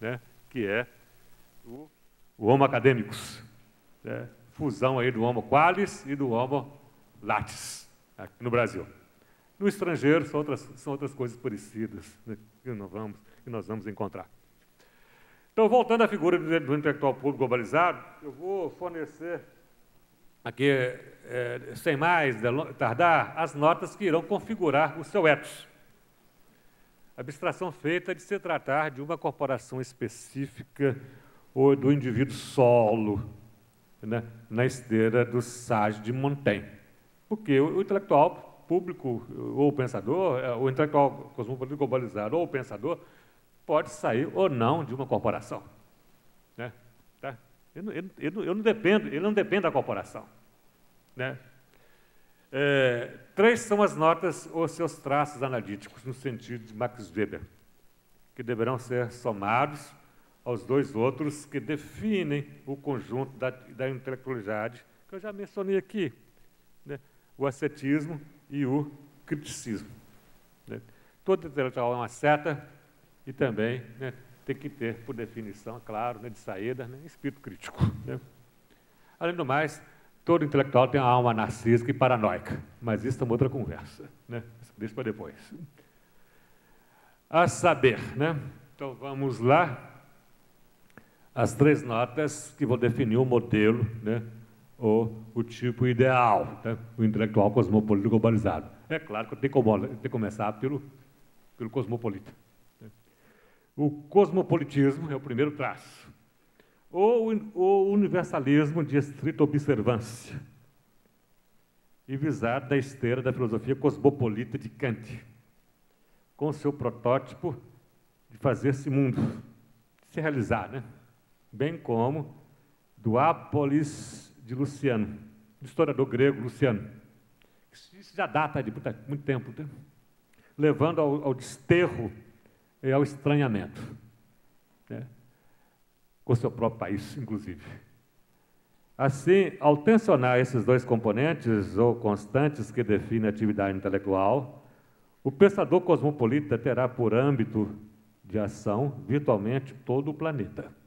né? que é o, o Homo acadêmicos, né? fusão aí do Homo qualis e do Homo latis, aqui no Brasil. No estrangeiro são outras, são outras coisas parecidas né, que, nós vamos, que nós vamos encontrar. Então, voltando à figura do, do intelectual público globalizado, eu vou fornecer aqui, é, sem mais tardar, as notas que irão configurar o seu ethos. Abstração feita de se tratar de uma corporação específica ou do indivíduo solo, né, na esteira do Sage de Montaigne. Porque o, o intelectual público ou pensador, é, o intelectual cosmopolita globalizado ou pensador, pode sair ou não de uma corporação. Né? Tá? Eu, eu, eu, eu, não dependo, ele não depende da corporação. Né? É, três são as notas ou seus traços analíticos, no sentido de Max Weber, que deverão ser somados aos dois outros que definem o conjunto da, da intelectualidade, que eu já mencionei aqui. Né? O ascetismo e o criticismo. Né? Todo intelectual é uma seta e também né, tem que ter, por definição, claro, né, de saída, né, espírito crítico. Né? Além do mais, todo intelectual tem uma alma narcísica e paranoica, mas isso é uma outra conversa. Né? Deixa para depois. A saber, né? Então vamos lá. As três notas que vão definir o modelo né, ou o tipo ideal, né? o intelectual cosmopolita globalizado. É claro que tem que, começar pelo, pelo cosmopolita. Né? O cosmopolitismo é o primeiro traço. Ou o universalismo de estrita observância, e visar da esteira da filosofia cosmopolita de Kant, com seu protótipo de fazer-se mundo, de se realizar, né? bem como do apolis de Luciano, do historiador grego Luciano. Isso já data de muito tempo, né? levando ao, ao, desterro e ao estranhamento, né? com seu próprio país, inclusive. Assim, ao tensionar esses dois componentes ou constantes que definem a atividade intelectual, o pensador cosmopolita terá por âmbito de ação virtualmente todo o planeta.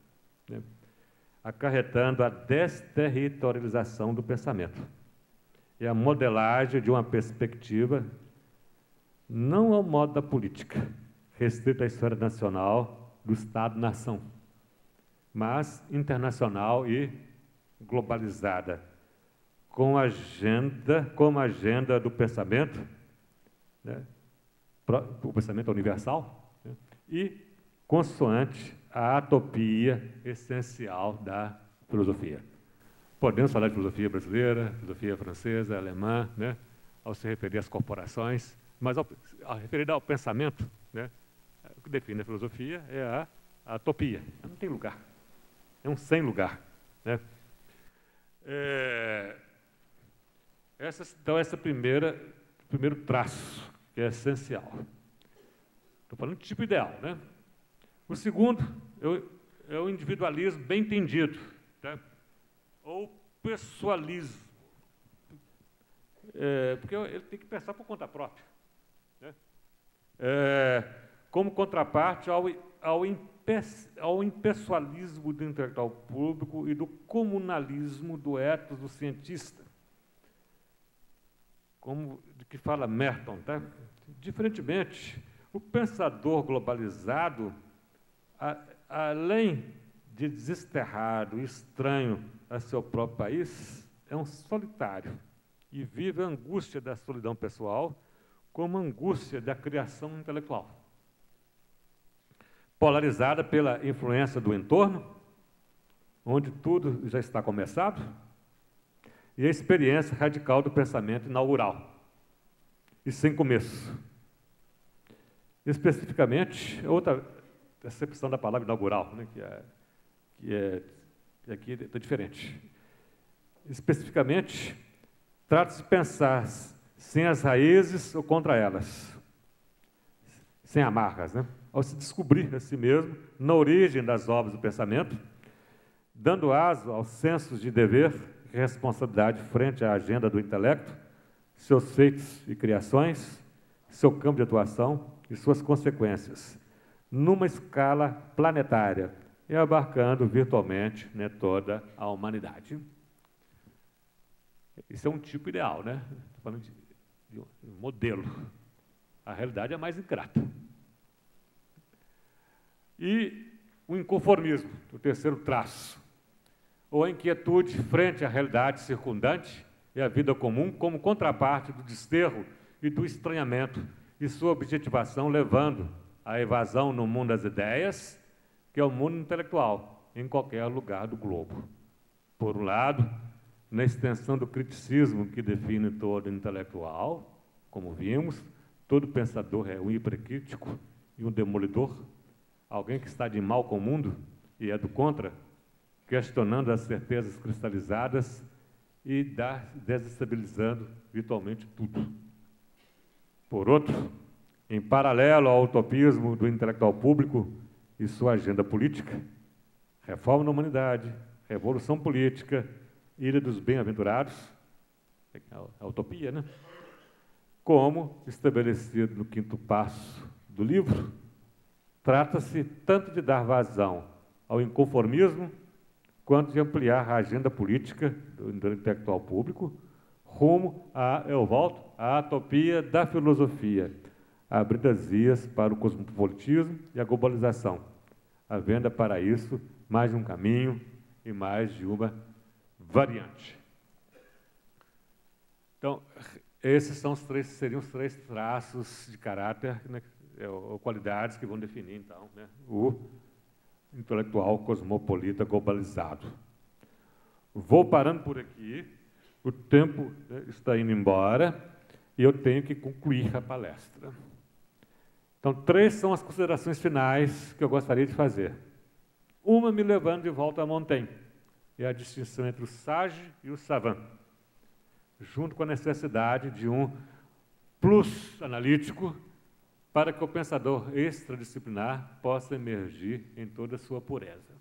Acarretando a desterritorialização do pensamento e a modelagem de uma perspectiva não ao modo da política, restrita à história nacional do Estado-nação, mas internacional e globalizada, com agenda, como agenda do pensamento, né, o pensamento universal, né, e consoante a atopia essencial da filosofia. Podemos falar de filosofia brasileira, filosofia francesa, alemã, né, ao se referir às corporações, mas ao, ao referir ao pensamento, né, o que define a filosofia é a, a atopia. Não tem lugar. É um sem lugar. Né? É, essa, então, esse primeira, primeiro traço, que é essencial. Estou falando de tipo ideal. Né? O segundo é o individualismo bem entendido, tá? ou pessoalismo. É, porque ele tem que pensar por conta própria. Né? É, como contraparte ao, ao, impe, ao impessoalismo do intelectual público e do comunalismo do ethos do cientista como de que fala Merton, tá? Diferentemente, o pensador globalizado, a, além de desterrado estranho a seu próprio país, é um solitário e vive a angústia da solidão pessoal como angústia da criação intelectual. Polarizada pela influência do entorno, onde tudo já está começado, e a experiência radical do pensamento inaugural, e sem começo. Especificamente, outra acepção da palavra inaugural, né, que, é, que, é, que aqui é diferente. Especificamente, trata-se de pensar sem as raízes ou contra elas, sem amarras, né? ao se descobrir a si mesmo na origem das obras do pensamento, dando aso aos sensos de dever responsabilidade frente à agenda do intelecto, seus feitos e criações, seu campo de atuação e suas consequências, numa escala planetária e abarcando virtualmente né, toda a humanidade. Isso é um tipo ideal, né? Estou falando de, de um modelo. A realidade é mais ingrata. E o inconformismo, o terceiro traço ou a inquietude frente à realidade circundante e à vida comum como contraparte do desterro e do estranhamento e sua objetivação levando à evasão no mundo das ideias, que é o mundo intelectual, em qualquer lugar do globo. Por um lado, na extensão do criticismo que define todo intelectual, como vimos, todo pensador é um hipercrítico e um demolidor, alguém que está de mal com o mundo e é do contra, questionando as certezas cristalizadas e desestabilizando virtualmente tudo. Por outro, em paralelo ao utopismo do intelectual público e sua agenda política, reforma da humanidade, revolução política, ilha dos bem-aventurados, a utopia, né? Como estabelecido no quinto passo do livro, trata-se tanto de dar vazão ao inconformismo quanto de ampliar a agenda política do, do intelectual público rumo a, eu volto, à atopia da filosofia, abrindo as vias para o cosmopolitismo e a globalização, havendo para isso mais de um caminho e mais de uma variante. Então, esses são os três, seriam os três traços de caráter, né, ou qualidades que vão definir, então, né, o intelectual cosmopolita globalizado. Vou parando por aqui, o tempo né, está indo embora e eu tenho que concluir a palestra. Então, três são as considerações finais que eu gostaria de fazer. Uma me levando de volta a Montaigne, é a distinção entre o sage e o savant, junto com a necessidade de um plus analítico para que o pensador extradisciplinar possa emergir em toda a sua pureza.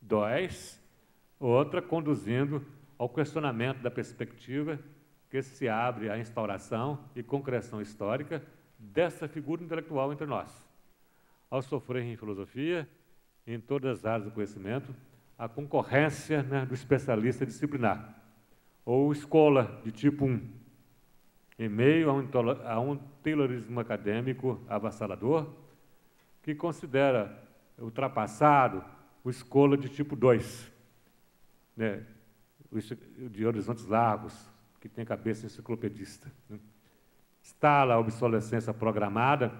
Dois, outra conduzindo ao questionamento da perspectiva que se abre à instauração e concreção histórica dessa figura intelectual entre nós. Ao sofrer em filosofia, em todas as áreas do conhecimento, a concorrência né, do especialista disciplinar, ou escola de tipo 1, em meio a um, a um acadêmico avassalador, que considera ultrapassado o escola de tipo 2, né, de horizontes largos, que tem cabeça enciclopedista. Né. Instala a obsolescência programada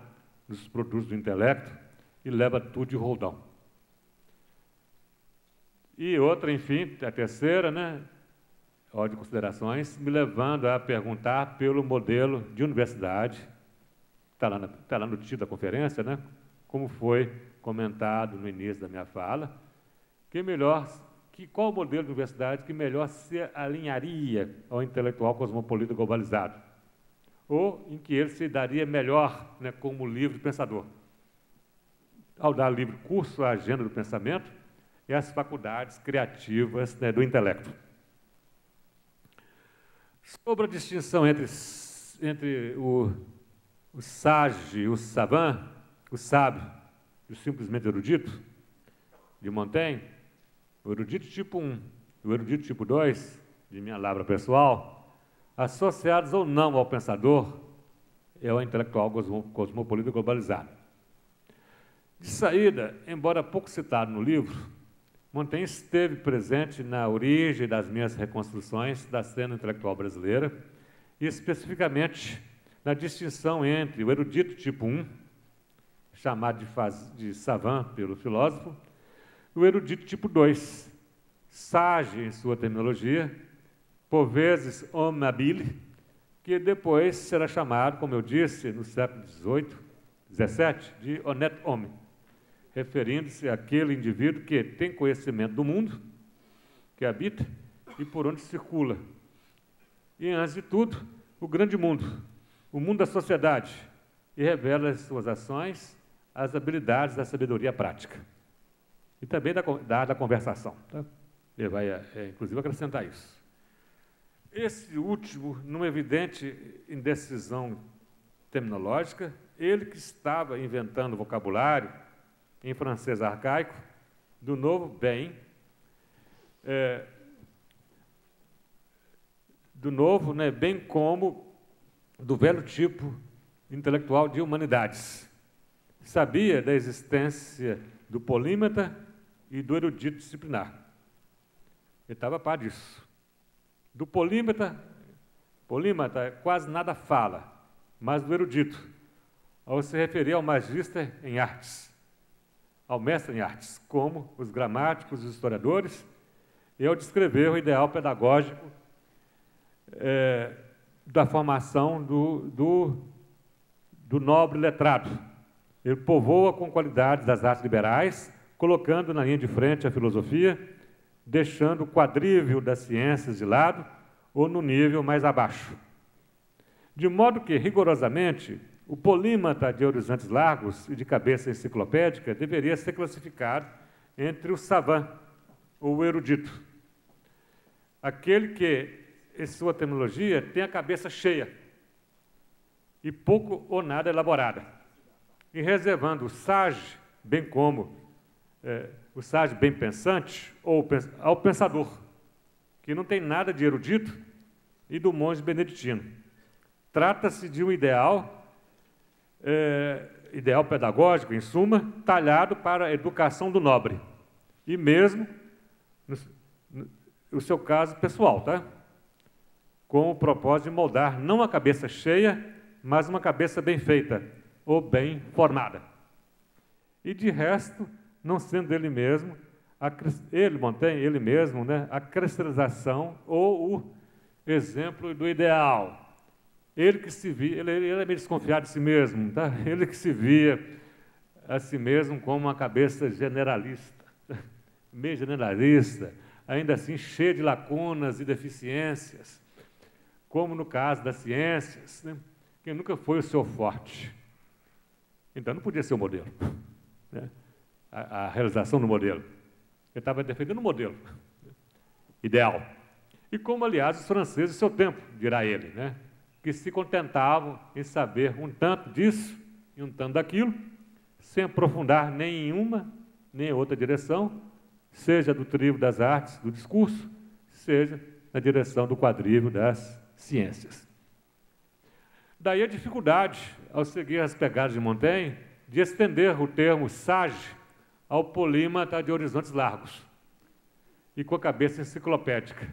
dos produtos do intelecto e leva tudo de roldão. E outra, enfim, a terceira, né, ordem de considerações, me levando a perguntar pelo modelo de universidade, está lá, tá lá no título da conferência, né, como foi comentado no início da minha fala, que melhor, que qual o modelo de universidade que melhor se alinharia ao intelectual cosmopolita globalizado, ou em que ele se daria melhor né, como livre pensador. Ao dar livre curso à agenda do pensamento e às faculdades criativas né, do intelecto. Sobre a distinção entre, entre o, o sage, o savant, o sábio e o simplesmente erudito, de Montaigne, o erudito tipo 1 e o erudito tipo 2, de minha labra pessoal, associados ou não ao pensador, é o intelectual cosmopolita globalizado. De saída, embora pouco citado no livro, Montaigne esteve presente na origem das minhas reconstruções da cena intelectual brasileira, e especificamente na distinção entre o erudito tipo 1, chamado de, faz, de savant pelo filósofo, e o erudito tipo 2, sage em sua terminologia, por vezes homme habile, que depois será chamado, como eu disse, no século XVIII, XVII, de honnête homme referindo-se àquele indivíduo que tem conhecimento do mundo, que habita e por onde circula. E, antes de tudo, o grande mundo, o mundo da sociedade, e revela as suas ações, as habilidades da sabedoria prática. E também da, da, da conversação. Tá? Ele vai, é, inclusive, acrescentar isso. Esse último, numa evidente indecisão terminológica, ele que estava inventando vocabulário, em francês arcaico, do novo bem, é, do novo, né, bem como do velho tipo intelectual de humanidades. Sabia da existência do polímata e do erudito disciplinar. Ele estava a par disso. Do polímata, polímata quase nada fala, mas do erudito, ao se referir ao magíster em artes ao mestre em artes, como os gramáticos e os historiadores, e ao descrever o ideal pedagógico é, da formação do, do, do nobre letrado. Ele povoa com qualidades das artes liberais, colocando na linha de frente a filosofia, deixando o quadrível das ciências de lado ou no nível mais abaixo. De modo que, rigorosamente, o polímata de horizontes largos e de cabeça enciclopédica deveria ser classificado entre o savant, ou o erudito. Aquele que, em sua terminologia, tem a cabeça cheia e pouco ou nada elaborada. E reservando o sage, bem como é, o sage bem pensante, ou ao pensador, que não tem nada de erudito, e do monge beneditino. Trata-se de um ideal é, ideal pedagógico, em suma, talhado para a educação do nobre. E mesmo no, no, o seu caso pessoal, tá? Com o propósito de moldar não a cabeça cheia, mas uma cabeça bem feita ou bem formada. E de resto, não sendo ele mesmo, a, ele mantém ele mesmo, né, a cristalização ou o exemplo do ideal, ele que se via, ele, ele era meio desconfiado de si mesmo, tá? ele que se via a si mesmo como uma cabeça generalista, meio generalista, ainda assim cheio de lacunas e deficiências, como no caso das ciências, né? que nunca foi o seu forte. Então não podia ser o modelo, né? A, a realização do modelo. Ele estava defendendo o modelo ideal. E como, aliás, os franceses, seu tempo, dirá ele, né? que se contentavam em saber um tanto disso e um tanto daquilo, sem aprofundar nem em uma nem em outra direção, seja do trio das artes, do discurso, seja na direção do quadrívio das ciências. Daí a dificuldade, ao seguir as pegadas de Montaigne, de estender o termo sage ao polímata de horizontes largos e com a cabeça enciclopédica,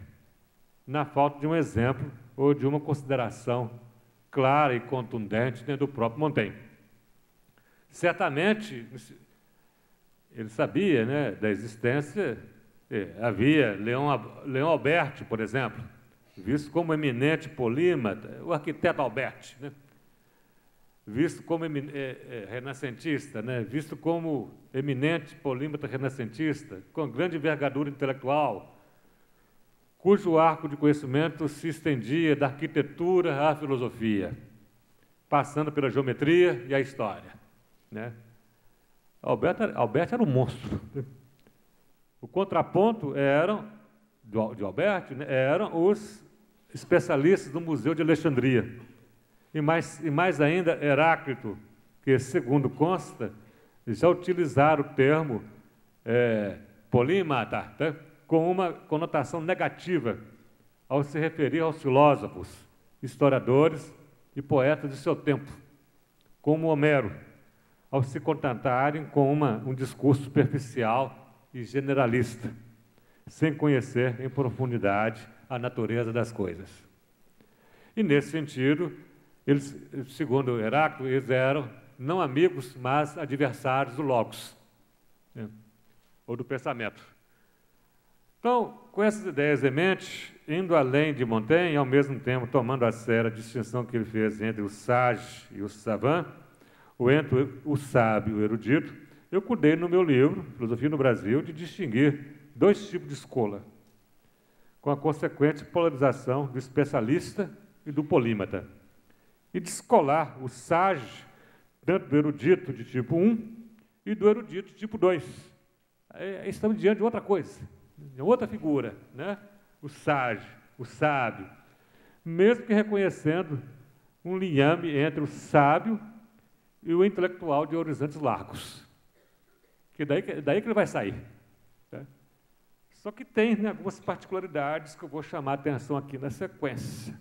na falta de um exemplo ou de uma consideração clara e contundente dentro do próprio Montaigne. Certamente, ele sabia né, da existência, é, havia Leão, Leão Alberti, por exemplo, visto como eminente polímata, o arquiteto Alberti, né, visto como é, é, renascentista, né, visto como eminente polímata renascentista, com grande envergadura intelectual, cujo arco de conhecimento se estendia da arquitetura à filosofia, passando pela geometria e a história. Né? Alberto, Alberto era um monstro. O contraponto eram, de Alberto, né, eram os especialistas do Museu de Alexandria. E mais, e mais ainda, Heráclito, que, segundo consta, já utilizaram o termo é, polímata tá? com uma conotação negativa ao se referir aos filósofos, historiadores e poetas de seu tempo, como Homero, ao se contentarem com uma, um discurso superficial e generalista, sem conhecer em profundidade a natureza das coisas. E nesse sentido, eles, segundo Heráclito, eles eram não amigos, mas adversários do Logos, né? ou do pensamento. Então, com essas ideias em mente, indo além de Montaigne, ao mesmo tempo tomando a sério a distinção que ele fez entre o sage e o savant, ou entre o sábio e o erudito, eu cuidei no meu livro, Filosofia no Brasil, de distinguir dois tipos de escola, com a consequente polarização do especialista e do polímata, e descolar o sage tanto do erudito de tipo 1 e do erudito de tipo 2. Aí, estamos diante de outra coisa, de outra figura, né? o sage, o sábio, mesmo que reconhecendo um linhame entre o sábio e o intelectual de horizontes largos. Que daí, daí que ele vai sair. Né? Só que tem né, algumas particularidades que eu vou chamar a atenção aqui na sequência.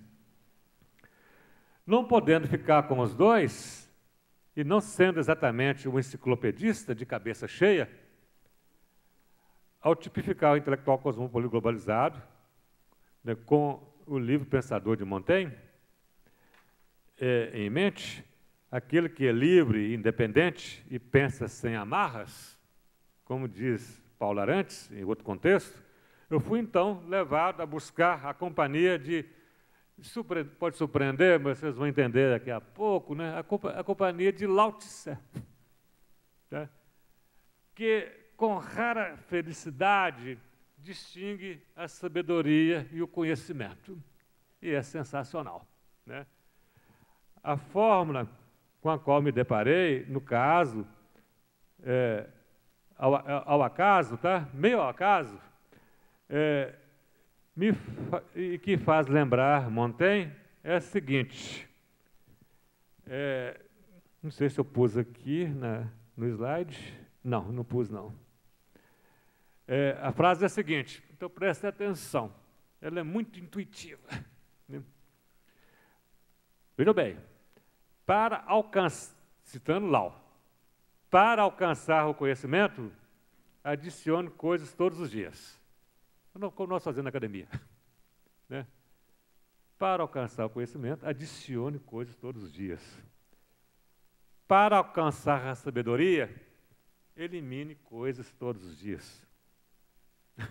Não podendo ficar com os dois, e não sendo exatamente um enciclopedista de cabeça cheia, ao tipificar o intelectual cosmopolita globalizado, né, com o livro Pensador de Montaigne é, em mente, aquele que é livre e independente e pensa sem amarras, como diz Paulo Arantes, em outro contexto, eu fui então levado a buscar a companhia de pode surpreender, mas vocês vão entender daqui a pouco, né? a, compa a companhia de Lao né? que com rara felicidade distingue a sabedoria e o conhecimento. E é sensacional. Né? A fórmula com a qual me deparei, no caso, é, ao, ao, acaso, tá? meio ao acaso, é, me e que faz lembrar Montaigne é a seguinte. É, não sei se eu pus aqui na, no slide. Não, não pus não. É, a frase é a seguinte, então preste atenção. Ela é muito intuitiva. Né? Veja bem, para alcançar, citando Lau, para alcançar o conhecimento, adicione coisas todos os dias como nós fazemos na academia. Né? Para alcançar o conhecimento, adicione coisas todos os dias. Para alcançar a sabedoria, elimine coisas todos os dias.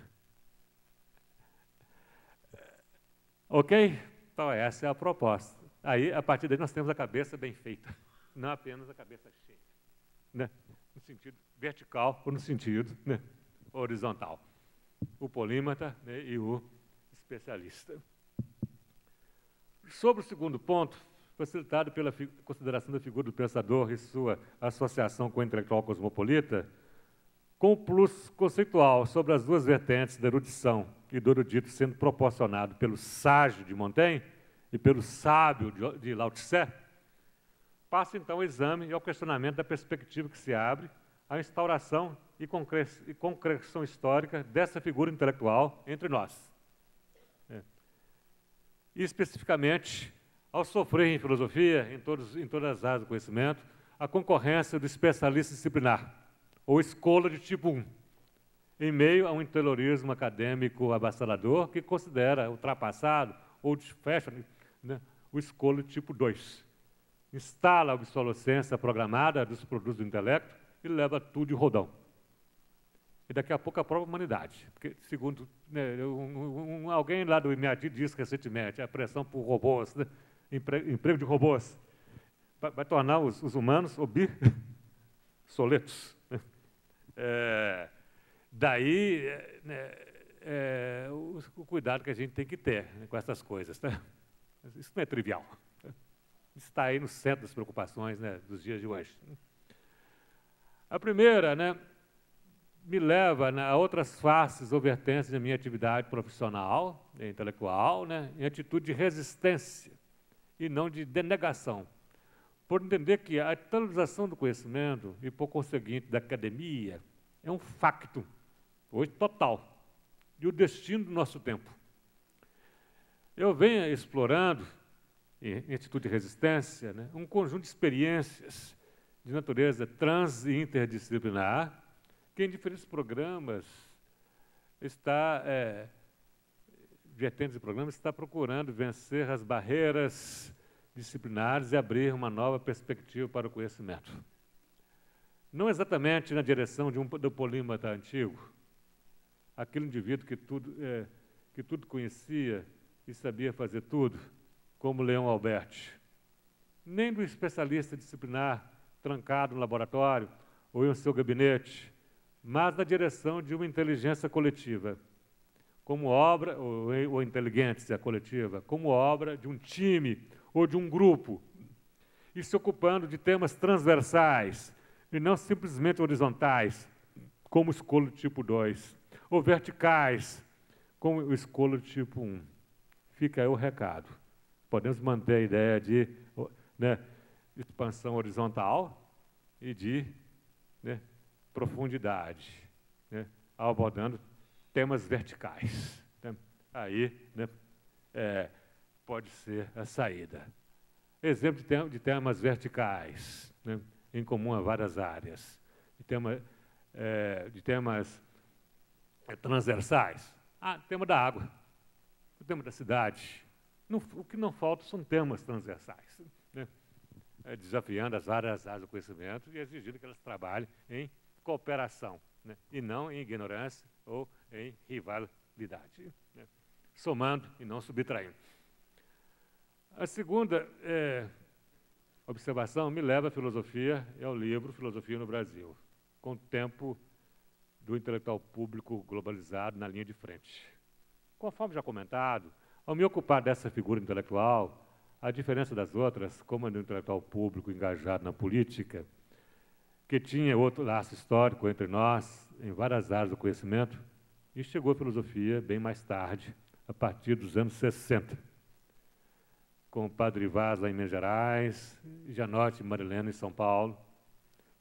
ok? Então, essa é a proposta. Aí, a partir daí, nós temos a cabeça bem feita, não apenas a cabeça cheia. Né? No sentido vertical ou no sentido né? horizontal o polímata né, e o especialista. Sobre o segundo ponto, facilitado pela consideração da figura do pensador e sua associação com o intelectual cosmopolita, com o plus conceitual sobre as duas vertentes da erudição e do erudito sendo proporcionado pelo ságio de Montaigne e pelo sábio de Lao Tse, passa então o exame e ao questionamento da perspectiva que se abre à instauração e concreção histórica dessa figura intelectual entre nós. É. E, especificamente, ao sofrer em filosofia, em, todos, em todas as áreas do conhecimento, a concorrência do especialista disciplinar, ou escola de tipo 1, em meio a um interiorismo acadêmico abassalador que considera ultrapassado ou fecha né, o escola de tipo 2. Instala a obsolescência programada dos produtos do intelecto e leva tudo de rodão. E daqui a pouco a própria humanidade. Porque, segundo né, um, um, alguém lá do IMEAD disse recentemente, a pressão por robôs, né, empre, emprego de robôs, vai, vai tornar os, os humanos obsoletos. Né? É, daí né, é, o, o, cuidado que a gente tem que ter né, com essas coisas. Né? Isso não é trivial. Está aí no centro das preocupações dos dias de hoje. A primeira, né, me leva né, a outras faces ou vertentes da minha atividade profissional, e intelectual, né, em atitude de resistência e não de denegação. Por entender que a atualização do conhecimento e, por conseguinte, da academia é um facto, hoje total, e o destino do nosso tempo. Eu venho explorando, em atitude de resistência, né, um conjunto de experiências de natureza trans e interdisciplinar, que em diferentes programas está, é, vertentes de programas, está procurando vencer as barreiras disciplinares e abrir uma nova perspectiva para o conhecimento. Não exatamente na direção de um, do polímata antigo, aquele indivíduo que tudo, é, que tudo conhecia e sabia fazer tudo, como Leão Alberti. Nem do especialista disciplinar trancado no laboratório ou em seu gabinete, mas na direção de uma inteligência coletiva, como obra, ou, ou inteligência coletiva, como obra de um time ou de um grupo, e se ocupando de temas transversais e não simplesmente horizontais, como o escolo tipo 2, ou verticais, como o escolo tipo 1. Fica aí o recado. Podemos manter a ideia de né, expansão horizontal e de né, profundidade, né, abordando temas verticais. Né? Aí né, é, pode ser a saída. Exemplo de, de temas verticais, né, em comum a várias áreas, de, tema, é, de temas transversais. Ah, tema da água, o tema da cidade. O que não falta são temas transversais, né? é, desafiando as várias áreas do conhecimento e exigindo que elas trabalhem em cooperação, né? e não em ignorância ou em rivalidade, né? somando e não subtraindo. A segunda é, observação me leva à filosofia, é o livro Filosofia no Brasil, com o tempo do intelectual público globalizado na linha de frente. Conforme já comentado, ao me ocupar dessa figura intelectual, a diferença das outras, como a do intelectual público engajado na política, que tinha outro laço histórico entre nós, em várias áreas do conhecimento, e chegou à filosofia bem mais tarde, a partir dos anos 60, com o Padre Vaz lá em Minas Gerais, Janote Marilena em São Paulo,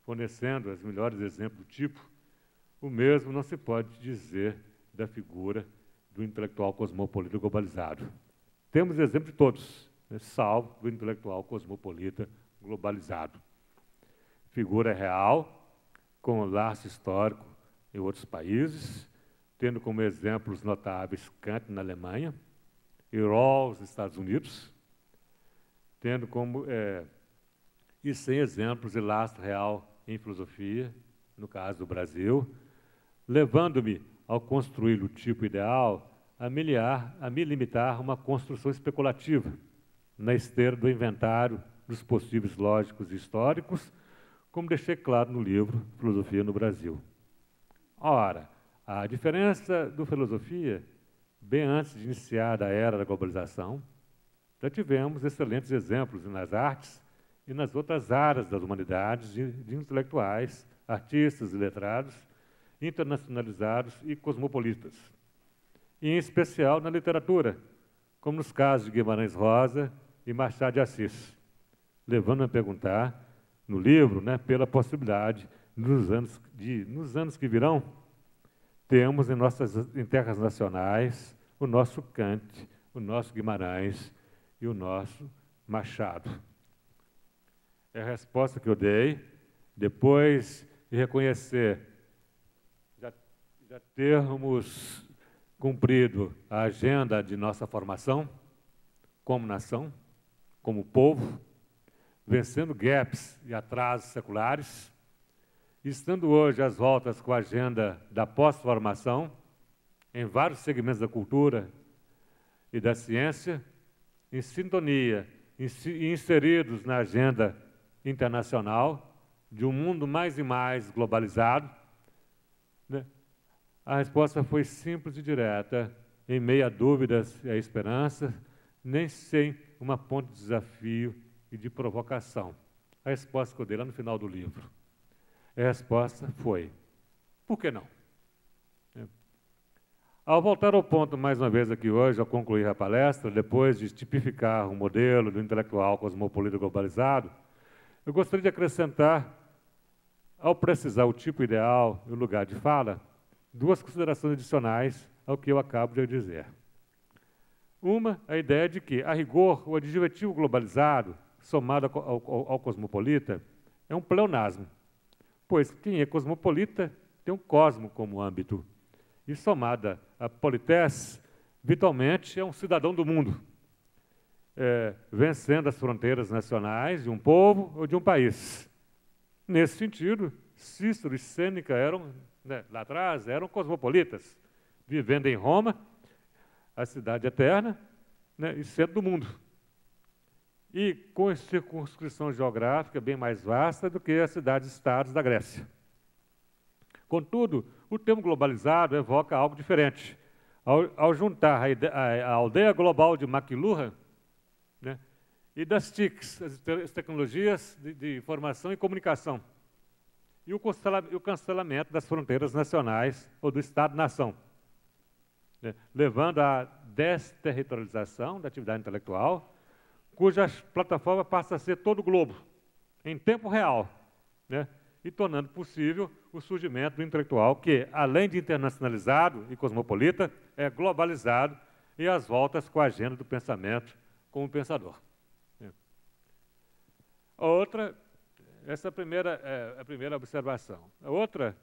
fornecendo os melhores exemplos do tipo o mesmo não se pode dizer da figura do intelectual cosmopolita globalizado. Temos exemplo de todos, né, salvo do intelectual cosmopolita globalizado. Figura real, com laço histórico em outros países, tendo como exemplos notáveis Kant na Alemanha e Rawls nos Estados Unidos, tendo como é, e sem exemplos de lastro real em filosofia, no caso do Brasil, levando-me, ao construir o tipo ideal, a me, liar, a me limitar a uma construção especulativa, na esteira do inventário dos possíveis lógicos e históricos, como deixei claro no livro Filosofia no Brasil. Ora, a diferença do filosofia, bem antes de iniciar a era da globalização, já tivemos excelentes exemplos nas artes e nas outras áreas das humanidades de, de intelectuais, artistas e letrados internacionalizados e cosmopolitas, e em especial na literatura, como nos casos de Guimarães Rosa e Machado de Assis, levando a perguntar no livro né, pela possibilidade nos anos, de, nos anos que virão, temos em nossas em terras nacionais o nosso Kant, o nosso Guimarães e o nosso Machado. É a resposta que eu dei, depois de reconhecer, já, já termos cumprido a agenda de nossa formação como nação, como povo, vencendo gaps e atrasos seculares, estando hoje às voltas com a agenda da pós-formação, em vários segmentos da cultura e da ciência, em sintonia e inseridos na agenda internacional de um mundo mais e mais globalizado, né? a resposta foi simples e direta, em meio a dúvidas e a esperança, nem sem uma ponte de desafio e de provocação. A resposta que eu dei lá no final do livro. A resposta foi: por que não? É. Ao voltar ao ponto, mais uma vez aqui hoje, ao concluir a palestra, depois de tipificar o modelo do intelectual cosmopolita globalizado, eu gostaria de acrescentar, ao precisar o tipo ideal e o lugar de fala, duas considerações adicionais ao que eu acabo de dizer. Uma, a ideia de que, a rigor, o adjetivo globalizado, somado ao, ao, ao cosmopolita, é um pleonasmo pois quem é cosmopolita tem um cosmo como âmbito. E somada a polités, vitalmente é um cidadão do mundo, é, vencendo as fronteiras nacionais de um povo ou de um país. Nesse sentido, Cícero e Sêneca eram, né, lá atrás, eram cosmopolitas, vivendo em Roma, a cidade eterna, né, e centro do mundo e com circunscrição geográfica bem mais vasta do que as cidades-estados da Grécia. Contudo, o termo globalizado evoca algo diferente. Ao, ao juntar a, a, a, aldeia global de McLuhan né, e das TICs, as, as tecnologias de, de, informação e comunicação, e o, o cancelamento das fronteiras nacionais ou do Estado-nação, né, levando à desterritorialização da atividade intelectual, cuja plataforma passa a ser todo o globo, em tempo real, né? e tornando possível o surgimento do intelectual que, além de internacionalizado e cosmopolita, é globalizado e as voltas com a agenda do pensamento como pensador. Né? A outra, essa é a primeira, é a primeira observação. A outra,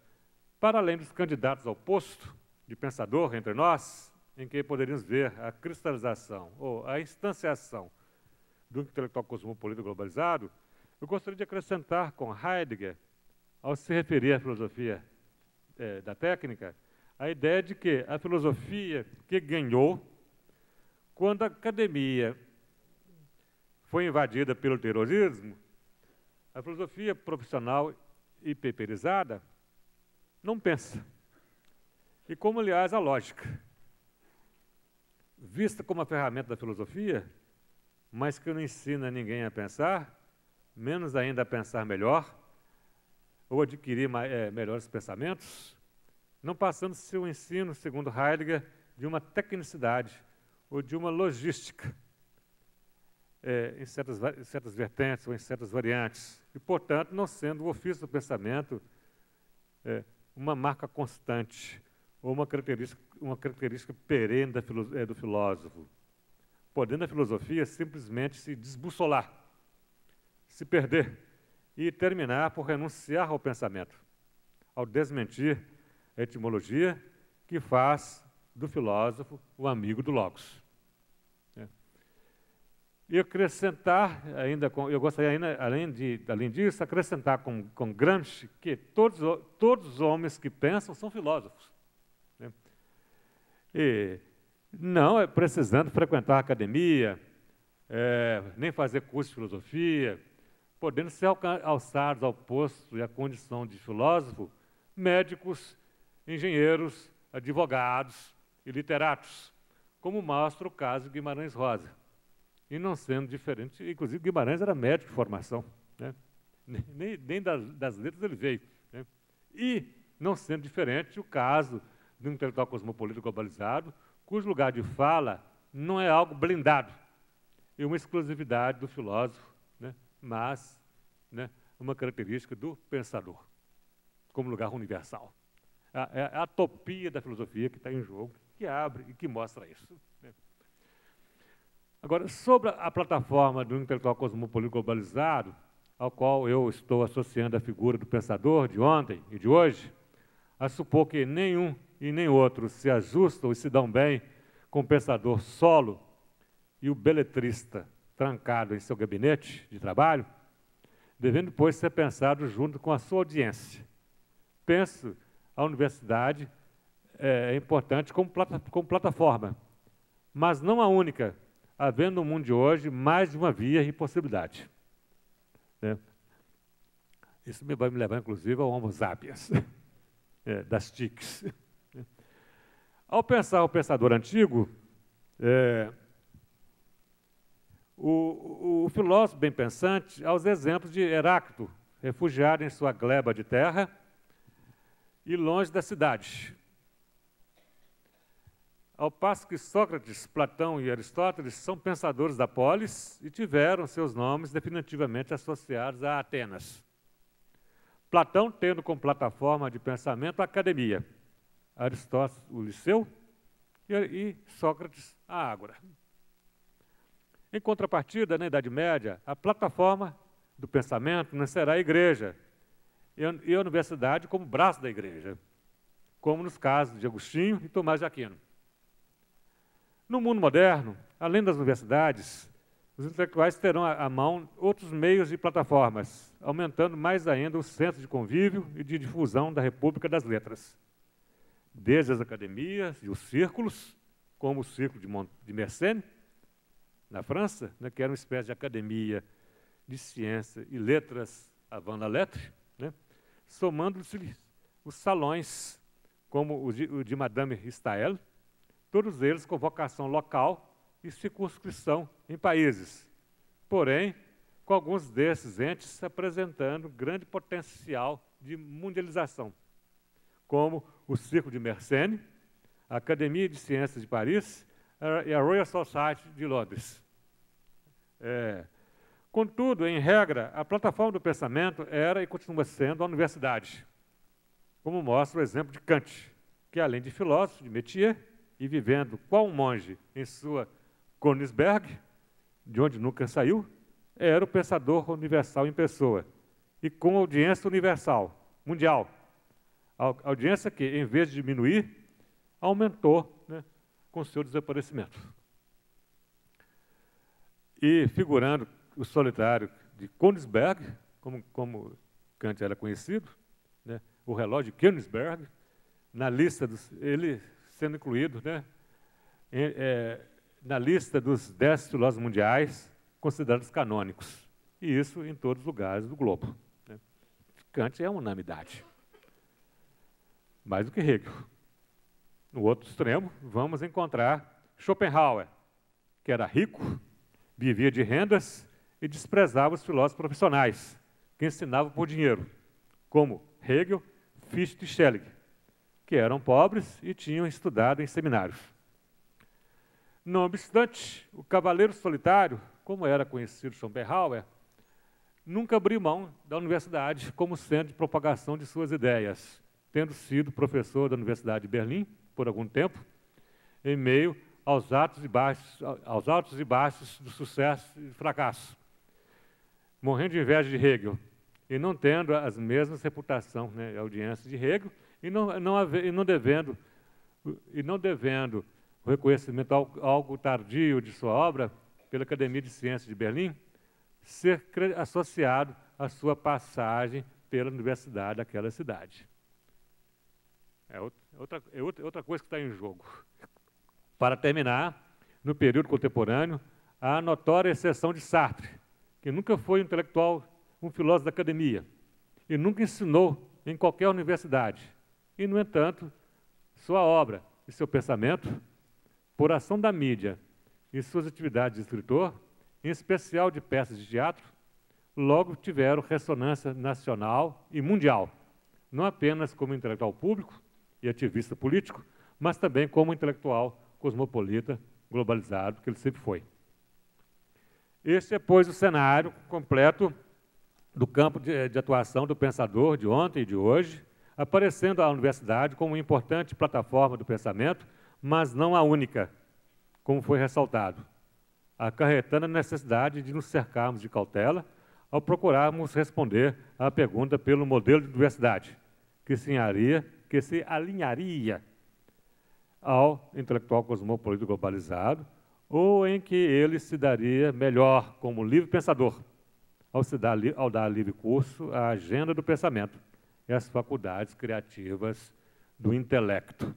para além dos candidatos ao posto de pensador entre nós, em que poderíamos ver a cristalização ou a instanciação do intelectual cosmopolita globalizado, eu gostaria de acrescentar com Heidegger, ao se referir à filosofia é, da técnica, a ideia de que a filosofia que ganhou, quando a academia foi invadida pelo terrorismo, a filosofia profissional e peperizada não pensa. E como, aliás, a lógica, vista como a ferramenta da filosofia, mas que não ensina ninguém a pensar, menos ainda a pensar melhor, ou adquirir é, melhores pensamentos, não passando seu ensino, segundo Heidegger, de uma tecnicidade ou de uma logística é, em, certas, em certas vertentes ou em certas variantes, e, portanto, não sendo o ofício do pensamento é, uma marca constante ou uma característica, uma característica perene do filósofo podendo a filosofia simplesmente se desbussolar, se perder e terminar por renunciar ao pensamento, ao desmentir a etimologia que faz do filósofo o amigo do Logos. É. E acrescentar ainda, com, eu gostaria ainda, além, de, além disso, acrescentar com, com Gramsci que todos, todos os homens que pensam são filósofos. Né? E não é precisando frequentar a academia, é, nem fazer curso de filosofia, podendo ser alçados ao posto e à condição de filósofo, médicos, engenheiros, advogados e literatos, como mostra o caso de Guimarães Rosa. E não sendo diferente, inclusive Guimarães era médico de formação, né? nem, nem das, das, letras ele veio. Né? E não sendo diferente o caso do intelectual cosmopolita globalizado, cujo lugar de fala não é algo blindado, é uma exclusividade do filósofo, né? mas né, uma característica do pensador. como lugar universal. É, é a topia da filosofia que está em jogo, que abre e que mostra isso. Né? Agora, sobre a plataforma do intelectual cosmopolita globalizado, ao qual eu estou associando a figura do pensador de ontem e de hoje, a supor que nenhum e nem outro se ajustam e se dão bem com o pensador solo e o beletrista trancado em seu gabinete de trabalho, devendo, pois, ser pensado junto com a sua audiência. Penso a universidade é, importante como, plata, como plataforma, mas não a única, havendo no mundo de hoje mais de uma via e possibilidade. Né? Isso vai me levar, inclusive, ao Homo sapiens, é, das TICs. Ao pensar o pensador antigo, é, o, o, filósofo bem pensante aos exemplos de Heráclito, refugiado em sua gleba de terra e longe da cidade. Ao passo que Sócrates, Platão e Aristóteles são pensadores da polis e tiveram seus nomes definitivamente associados a Atenas. Platão tendo como plataforma de pensamento a academia, Aristóteles o liceu e, Sócrates a ágora. Em contrapartida, na Idade Média, a plataforma do pensamento não será a igreja e a universidade como braço da igreja, como nos casos de Agostinho e Tomás de Aquino. No mundo moderno, além das universidades, os intelectuais terão à mão outros meios e plataformas, aumentando mais ainda o centro de convívio e de difusão da República das Letras. Desde as academias e os círculos, como o Círculo de, Mont de na França, né, que era uma espécie de academia de ciência e letras avant la lettre, né, somando-se os salões, como o de, o de Madame Stael, todos eles com vocação local e circunscrição em países. Porém, com alguns desses entes apresentando grande potencial de mundialização, como o Círculo de Mersenne, a Academia de Ciências de Paris e a Royal Society de Londres. É. Contudo, em regra, a plataforma do pensamento era e continua sendo a universidade, como mostra o exemplo de Kant, que além de filósofo de métier e vivendo qual um monge em sua Königsberg, de onde nunca saiu, era o pensador universal em pessoa, e com audiência universal, mundial. A audiência que, em vez de diminuir, aumentou né, com seu desaparecimento. E figurando o solitário de Königsberg, como, como Kant era conhecido, né, o relógio de Königsberg, na lista dos, ele sendo incluído né, é, na lista dos dez filósofos mundiais considerados canônicos. E isso em todos os lugares do globo. Né. Kant é unanimidade. Mais do que Hegel. No outro extremo, vamos encontrar Schopenhauer, que era rico, vivia de rendas e desprezava os filósofos profissionais, que ensinavam por dinheiro, como Hegel, Fichte e Schelling, que eram pobres e tinham estudado em seminários. Não obstante, o cavaleiro solitário, como era conhecido Schopenhauer, nunca abriu mão da universidade como centro de propagação de suas ideias, tendo sido professor da Universidade de Berlim por algum tempo, em meio aos altos e baixos, aos altos e baixos do sucesso e fracasso. Morrendo de inveja de Hegel e não tendo as mesmas reputação, né, audiência de Hegel e não, não, e não devendo e não devendo o reconhecimento algo tardio de sua obra pela Academia de Ciências de Berlim ser associado à sua passagem pela universidade daquela cidade. É outra, é outra coisa que está em jogo. Para terminar, no período contemporâneo, há a notória exceção de Sartre, que nunca foi um intelectual, um filósofo da academia, e nunca ensinou em qualquer universidade. E, no entanto, sua obra e seu pensamento, por ação da mídia e suas atividades de escritor, em especial de peças de teatro, logo tiveram ressonância nacional e mundial, não apenas como intelectual público e ativista político, mas também como intelectual cosmopolita, globalizado, que ele sempre foi. Este é, pois, o cenário completo do campo de, de atuação do pensador de ontem e de hoje, aparecendo a universidade como uma importante plataforma do pensamento, mas não a única, como foi ressaltado, acarretando a necessidade de nos cercarmos de cautela ao procurarmos responder à pergunta pelo modelo de universidade, que se alinharia, que se alinharia ao intelectual cosmopolita globalizado, ou em que ele se daria melhor como livre pensador, ao, dar, ao dar livre curso à agenda do pensamento e às faculdades criativas do intelecto.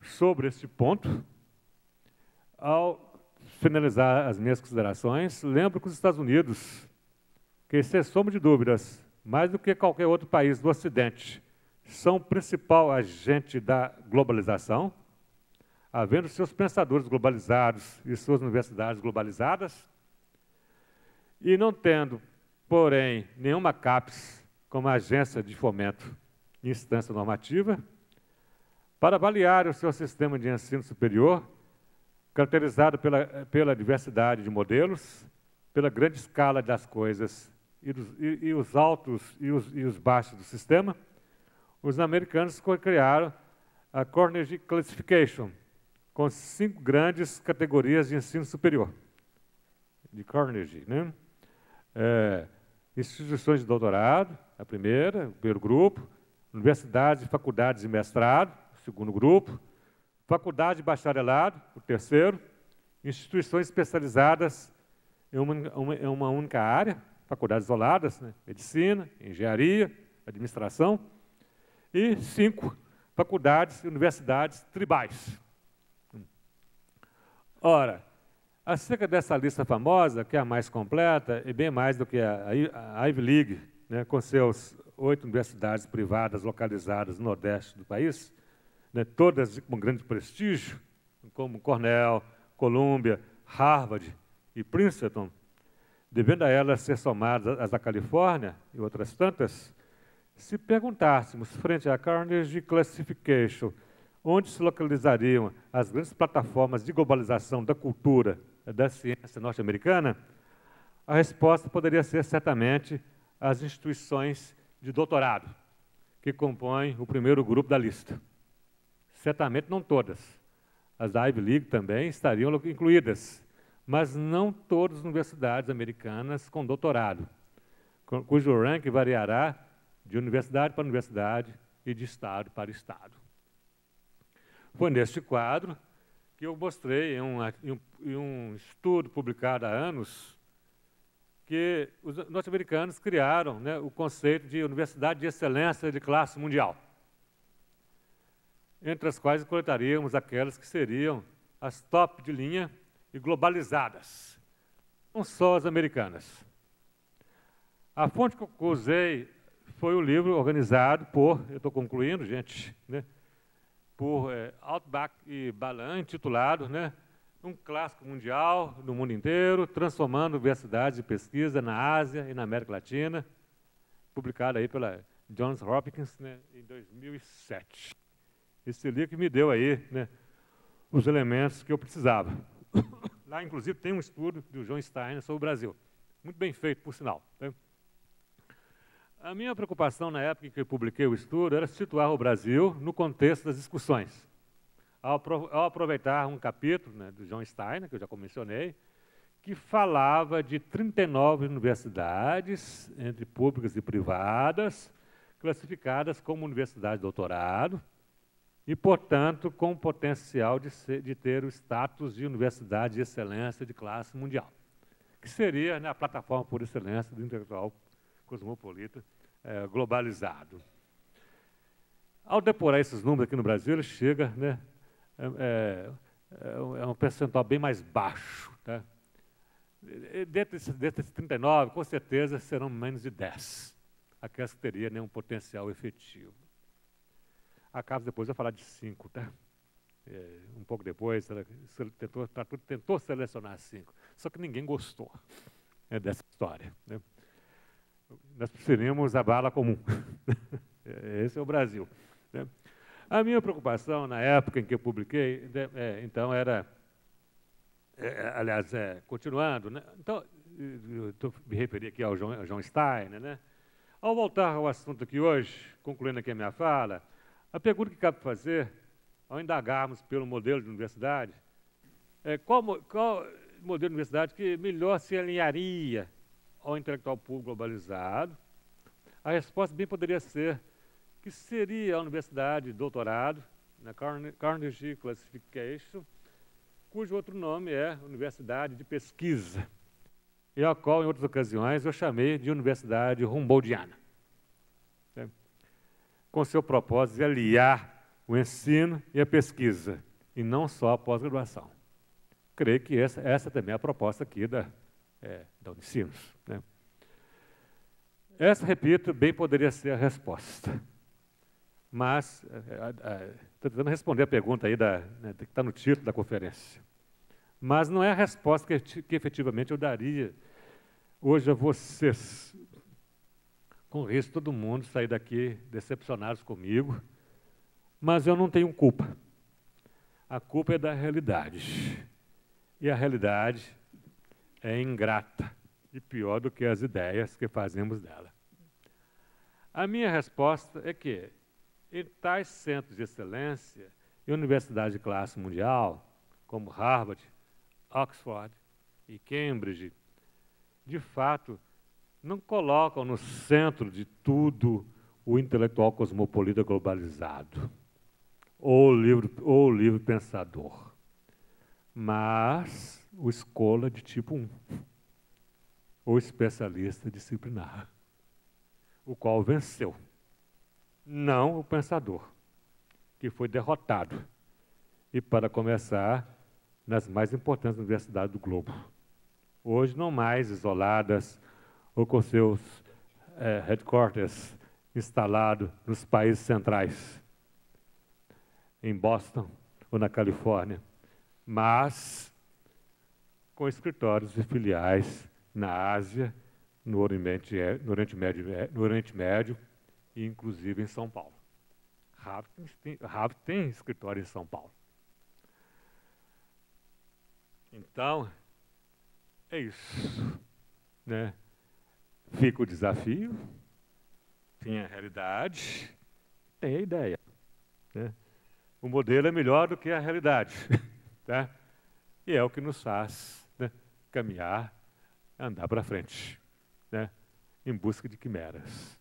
Sobre este ponto, ao finalizar as minhas considerações, lembro que os Estados Unidos, que sem sombra de dúvidas, mais do que qualquer outro país do Ocidente, são o principal agente da globalização, havendo seus pensadores globalizados e suas universidades globalizadas, e não tendo, porém, nenhuma CAPES como agência de fomento e instância normativa, para avaliar o seu sistema de ensino superior, caracterizado pela, pela diversidade de modelos, pela grande escala das coisas e, dos, e, e os altos e os, e os baixos do sistema, os americanos criaram a Carnegie Classification, com cinco grandes categorias de ensino superior, de Carnegie. Né? É, instituições de doutorado, a primeira, o primeiro grupo, universidades, faculdades e mestrado, o segundo grupo, faculdade de bacharelado, o terceiro, instituições especializadas em uma, uma, em uma única área, faculdades isoladas, né? medicina, engenharia, administração, e cinco, faculdades e universidades tribais. Ora, acerca dessa lista famosa, que é a mais completa, e bem mais do que a, Ivy League, né, com seus oito universidades privadas localizadas no nordeste do país, né, todas com grande prestígio, como Cornell, Columbia, Harvard e Princeton, devendo a elas ser somadas as da Califórnia e outras tantas, se perguntássemos, frente à Carnegie Classification, onde se localizariam as grandes plataformas de globalização da cultura da ciência norte-americana, a resposta poderia ser certamente as instituições de doutorado, que compõem o primeiro grupo da lista. Certamente não todas. As da Ivy League também estariam incluídas, mas não todas as universidades americanas com doutorado, cujo ranking variará de universidade para universidade e de estado para estado. Foi neste quadro que eu mostrei em um, em um estudo publicado há anos que os norte-americanos criaram né, o conceito de universidade de excelência de classe mundial, entre as quais coletaríamos aquelas que seriam as top de linha e globalizadas, não só as americanas. A fonte que eu usei foi o livro organizado por, eu estou concluindo, gente, né, por é, Outback e Balan, intitulado né, Um Clássico Mundial no Mundo Inteiro, transformando universidades de pesquisa na Ásia e na América Latina, publicado aí pela Johns Hopkins né, em 2007. Esse livro que me deu aí né, os elementos que eu precisava. Lá, inclusive, tem um estudo do John Steiner sobre o Brasil. Muito bem feito, por sinal. Né? A minha preocupação na época em que eu publiquei o estudo era situar o Brasil no contexto das discussões. Ao, aproveitar um capítulo né, do John Steiner, que eu já mencionei, que falava de 39 universidades, entre públicas e privadas, classificadas como universidade de doutorado, e, portanto, com potencial de, ser, de ter o status de universidade de excelência de classe mundial, que seria né, a plataforma por excelência do intelectual cosmopolita é, globalizado. Ao depurar esses números aqui no Brasil, ele chega, né, é, é, é um percentual bem mais baixo. Tá? Dentro desses, desses 39, com certeza serão menos de 10, aquelas que teriam nenhum potencial efetivo. Acabo depois de falar de 5, tá? É, um pouco depois, ela tentou, tentou selecionar cinco, só que ninguém gostou é, dessa história. Né? Nós seríamos a bala comum. Esse é o Brasil. Né? A minha preocupação na época em que eu publiquei, né, é, então era, é, aliás, é, continuando, né? então tô, me referi aqui ao João, ao João Steiner, né? Ao voltar ao assunto aqui hoje, concluindo aqui a minha fala, a pergunta que cabe fazer, ao indagarmos pelo modelo de universidade, é qual, qual modelo de universidade que melhor se alinharia ao intelectual público globalizado? A resposta bem poderia ser que seria a universidade de doutorado, na Carnegie Classification, cujo outro nome é Universidade de Pesquisa, e a qual, em outras ocasiões, eu chamei de Universidade Humboldtiana, né? com seu propósito de aliar o ensino e a pesquisa, e não só a pós-graduação. Creio que essa, essa também é a proposta aqui da, é, da Unicinos. Né? Essa, repito, bem poderia ser a resposta. Mas, estou é, é, tentando responder a pergunta aí da, né, que está no título da conferência. Mas não é a resposta que, que efetivamente eu daria hoje a vocês. Com risco todo mundo sair daqui decepcionados comigo, mas eu não tenho culpa. A culpa é da realidade. E a realidade é ingrata e pior do que as ideias que fazemos dela. A minha resposta é que, em tais centros de excelência e universidades de classe mundial, como Harvard, Oxford e Cambridge, de fato, não colocam no centro de tudo o intelectual cosmopolita globalizado, ou o livro, ou o livro pensador, mas o escola de tipo 1 o especialista disciplinar, o qual venceu, não o pensador, que foi derrotado. E para começar, nas mais importantes universidades do globo. Hoje, não mais isoladas ou com seus é, headquarters instalados nos países centrais, em Boston ou na Califórnia, mas com escritórios e filiais na Ásia, no Oriente, no Oriente, Médio, no Oriente Médio e inclusive em São Paulo. Harvard tem, tem escritório em São Paulo. Então, é isso. Né? Fica o desafio, tem a realidade, tem a ideia. Né? O modelo é melhor do que a realidade. Tá? E é o que nos faz né, caminhar andar para frente, né? em busca de quimeras.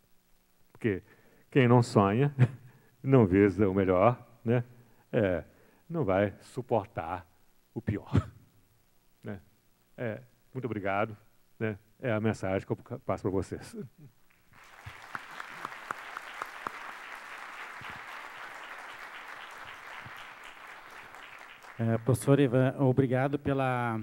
Porque quem não sonha, não visa o melhor, né? É, não vai suportar o pior. Né? É, muito obrigado. Né? É a mensagem que eu passo para vocês. É, professor Ivan, obrigado pela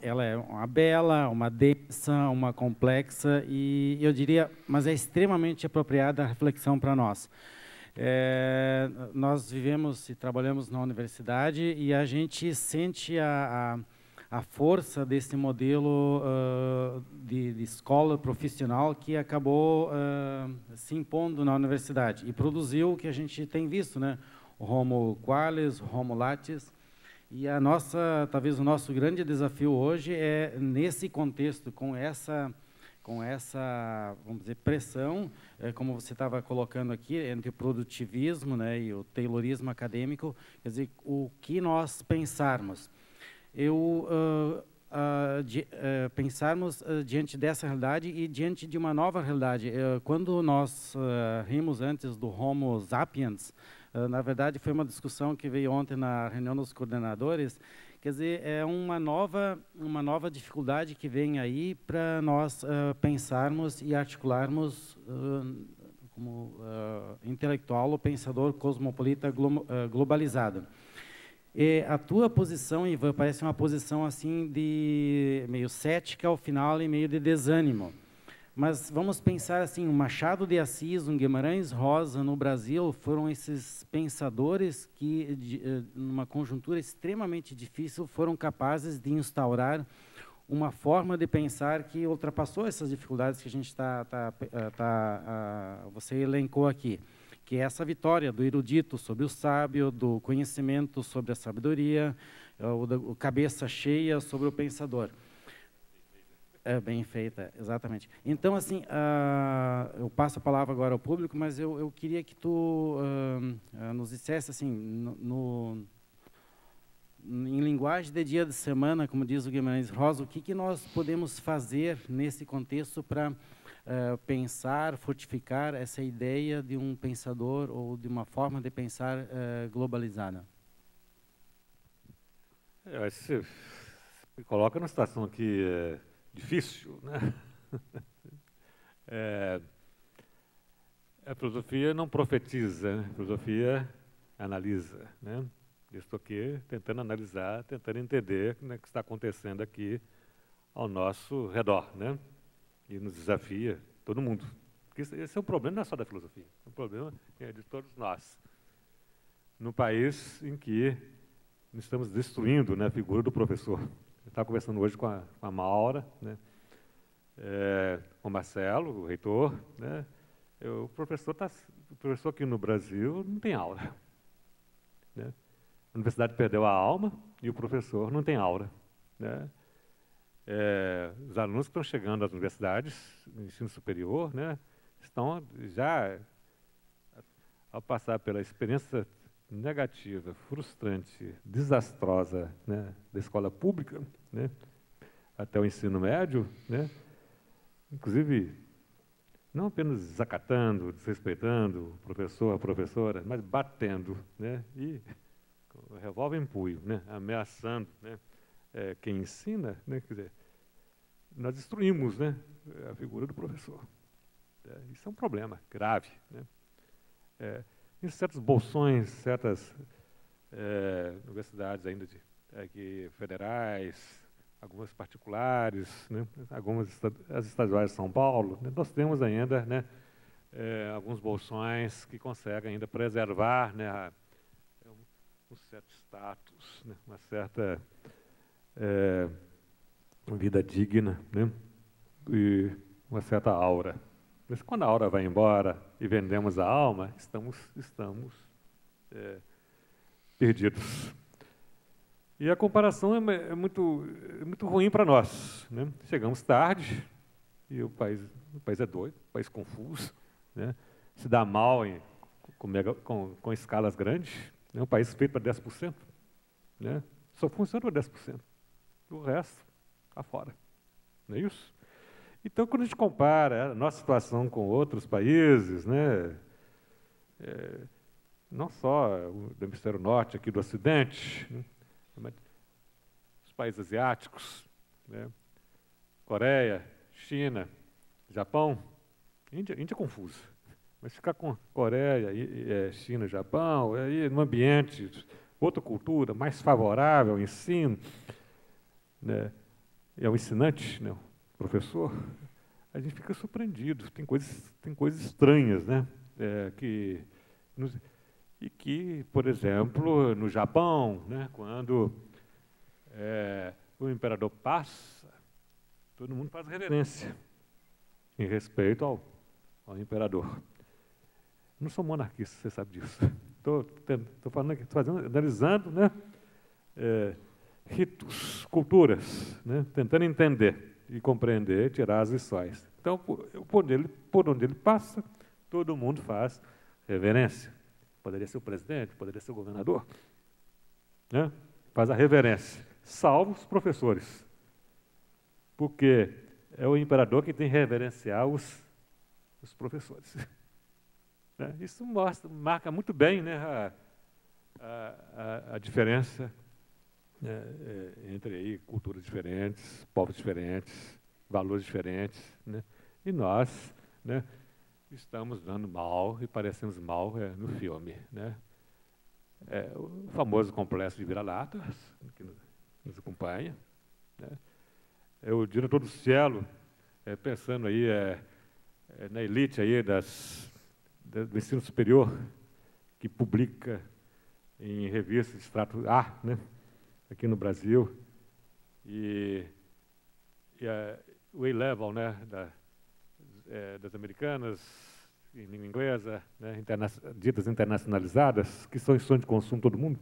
ela é uma bela, uma densa, uma complexa e eu diria, mas é extremamente apropriada a reflexão para nós. É, nós vivemos e trabalhamos na universidade e a gente sente a, a, a força desse modelo uh, de, de, escola profissional que acabou uh, se impondo na universidade e produziu o que a gente tem visto, né? O Homo Qualis, o Homo Lattes, e a nossa, talvez o nosso grande desafio hoje é nesse contexto, com essa, com essa, vamos dizer, pressão, é, como você estava colocando aqui, entre o produtivismo, né, e o taylorismo acadêmico, quer dizer, o que nós pensarmos. Eu uh, uh, de, uh, pensarmos diante dessa realidade e diante de uma nova realidade. quando nós rimos antes do Homo sapiens, ah, na verdade, foi uma discussão que veio ontem na reunião dos coordenadores. Quer dizer, é uma nova, uma nova dificuldade que vem aí para nós uh, pensarmos e articularmos uh, como uh, intelectual ou pensador cosmopolita glo globalizado. E a tua posição, Ivan, parece uma posição assim de meio cética ao final e meio de desânimo. Mas vamos pensar assim, o Machado de Assis, um Guimarães Rosa no Brasil foram esses pensadores que, de, eh, numa conjuntura extremamente difícil, foram capazes de instaurar uma forma de pensar que ultrapassou essas dificuldades que a gente está, tá, tá, tá, uh, você elencou aqui, que é essa vitória do erudito sobre o sábio, do conhecimento sobre a sabedoria, uh, o, o cabeça cheia sobre o pensador. É, bem feita, exatamente. Então, assim, uh, eu passo a palavra agora ao público, mas eu, eu queria que tu uh, nos dissesse, assim, no, no, em linguagem de dia de semana, como diz o Guimarães Rosa, o que, que nós podemos fazer nesse contexto para pensar, fortificar essa ideia de um pensador ou de uma forma de pensar globalizada? É, você me coloca numa situação aqui é, difícil, né? É, a filosofia não profetiza, né? a filosofia analisa, né? Estou aqui tentando analisar, tentando entender o que está acontecendo aqui ao nosso redor, né? E nos desafia todo mundo. Porque esse é um problema não é só da filosofia, é um problema é de todos nós. Num país em que estamos destruindo né, a figura do professor. Estava conversando hoje com a, com a Maura, né, é, com o Marcelo, o reitor. Né, eu, o, professor tá, o professor aqui no Brasil não tem aula. Né, a universidade perdeu a alma e o professor não tem aula. Né, é, os alunos que estão chegando às universidades, no ensino superior, né, estão já, ao passar pela experiência negativa, frustrante, desastrosa né, da escola pública, né, até o ensino médio, né, inclusive não apenas desacatando, desrespeitando o professor, a professora, mas batendo, né, e revólver em punho, né, ameaçando né, é, quem ensina, né, quer dizer, nós destruímos né, a figura do professor. É, isso é um problema grave. Né. É, em certos bolsões, certas é, universidades ainda de, aqui, federais, algumas particulares, né, algumas as estaduais de São Paulo, né, nós temos ainda né, é, alguns bolsões que conseguem ainda preservar né, a, um, um, certo status, né, uma certa é, vida digna né, e uma certa aura. Mas quando a aura vai embora e vendemos a alma, estamos, estamos é, perdidos. E a comparação é, é muito, é muito ruim para nós. Né? Chegamos tarde e o país, o país é doido, o país confuso, né? se dá mal em, com, mega, com, com escalas grandes. É um país feito para 10%. Né? Só funciona para 10%. O resto está fora. Não é isso? Então, quando a gente compara a nossa situação com outros países, né, é, não só do hemisfério norte, aqui do Ocidente, né, os países asiáticos, né, Coreia, China, Japão, Índia, Índia é confusa. Mas ficar com Coreia, é, China, Japão, aí no ambiente, outra cultura, mais favorável ao ensino, né, é o ensinante, né, professor, a gente fica surpreendido. Tem coisas, tem coisas estranhas, né? É, que, nos, e que, por exemplo, no Japão, né, quando é, o imperador passa, todo mundo faz reverência em respeito ao, ao imperador. Não sou monarquista, você sabe disso. Estou falando aqui, estou analisando né, é, ritos, culturas, né, tentando entender e compreender, tirar as lições. Então, por onde, ele, por onde ele passa, todo mundo faz reverência. Poderia ser o presidente, poderia ser o governador. Né? Faz a reverência, salvo os professores. Porque é o imperador que tem que reverenciar os, os professores. Né? Isso mostra, marca muito bem né, a, a, a diferença né, é, entre aí culturas diferentes, povos diferentes, valores diferentes, né, e nós né, estamos dando mal e parecemos mal é, no filme. Né. É, o famoso complexo de vira-latas, que nos acompanha. Né. É o diretor do Cielo, é, pensando aí é, é, na elite aí das, do ensino superior, que publica em revistas de extrato A, né, aqui no Brasil. E, e a, o A-Level né, da, é, das americanas, em língua inglesa, né, interna ditas internacionalizadas, que são instituições de consumo todo mundo,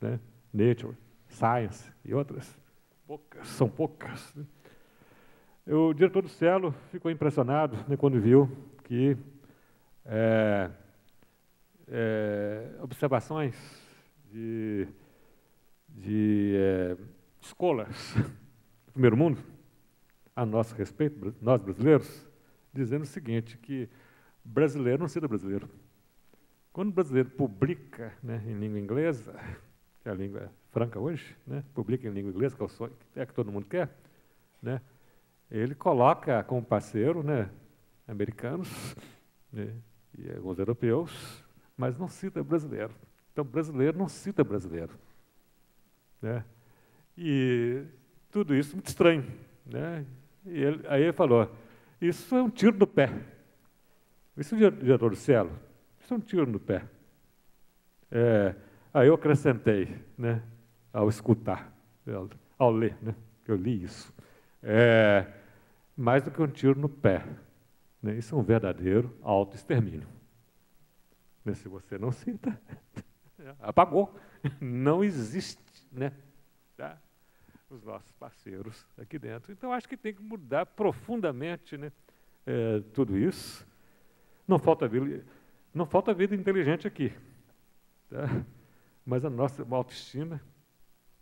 né, Nature, Science e outras, poucas, são poucas. Né. o diretor do Cielo ficou impressionado né, quando viu que é, é, observações de, de é, escolas do primeiro mundo, a nosso respeito, nós brasileiros, dizendo o seguinte, que brasileiro não cita brasileiro. Quando o brasileiro publica né, em língua inglesa, que é a língua franca hoje, né, publica em língua inglesa, que é sonho, é que todo mundo quer, né, ele coloca como parceiro né, americanos né, e alguns europeus, mas não cita brasileiro. Então, brasileiro não cita brasileiro. Né? E tudo isso muito estranho. Né? E ele, aí ele falou, isso é um tiro no pé. Isso, diretor do Cielo, isso é um tiro no pé. É, aí eu acrescentei, né, ao escutar, ao ler, né, eu li isso. É, mais do que um tiro no pé. Né, isso é um verdadeiro auto-extermínio. Né, se você não cita, apagou. Não existe. Né? Tá? Os nossos parceiros aqui dentro. Então, acho que tem que mudar profundamente né, é, tudo isso. Não falta vida, não falta vida inteligente aqui. Tá? Mas a nossa autoestima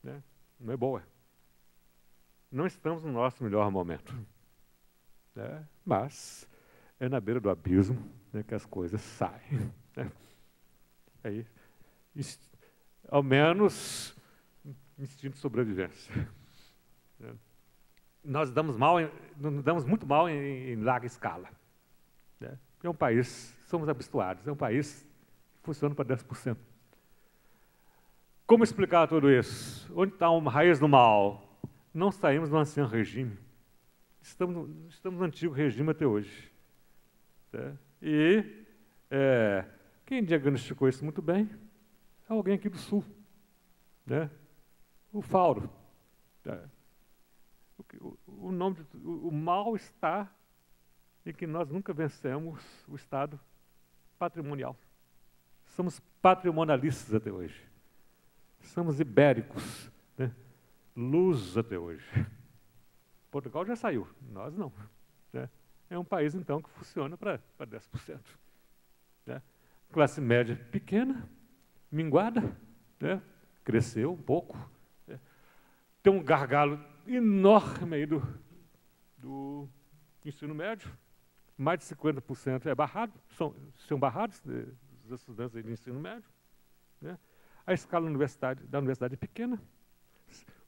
né, não é boa. Não estamos no nosso melhor momento. Né? Mas é na beira do abismo né, que as coisas saem. Né? Aí, ao menos, instinto de sobrevivência. Né? Nós damos, mal damos muito mal em, em larga escala. Né? É um país, somos habituados, é um país que funciona para 10%. Como explicar tudo isso? Onde está uma raiz do mal? Não saímos do ancião regime. Estamos, estamos no antigo regime até hoje. Tá? E é, quem diagnosticou isso muito bem é alguém aqui do Sul. Né? O Fauro. Tá? O, nome de, o, o mal está em que nós nunca vencemos o estado patrimonial. Somos patrimonialistas até hoje. Somos ibéricos, né? luz até hoje. Portugal já saiu, nós não. Né? É um país, então, que funciona para 10%. Né? Classe média pequena, minguada, né? cresceu um pouco. Né? Tem um gargalo enorme aí do, do ensino médio, mais de 50% é barrado, são, são barrados os estudantes de ensino médio. Né? A escala da universidade, da universidade é pequena,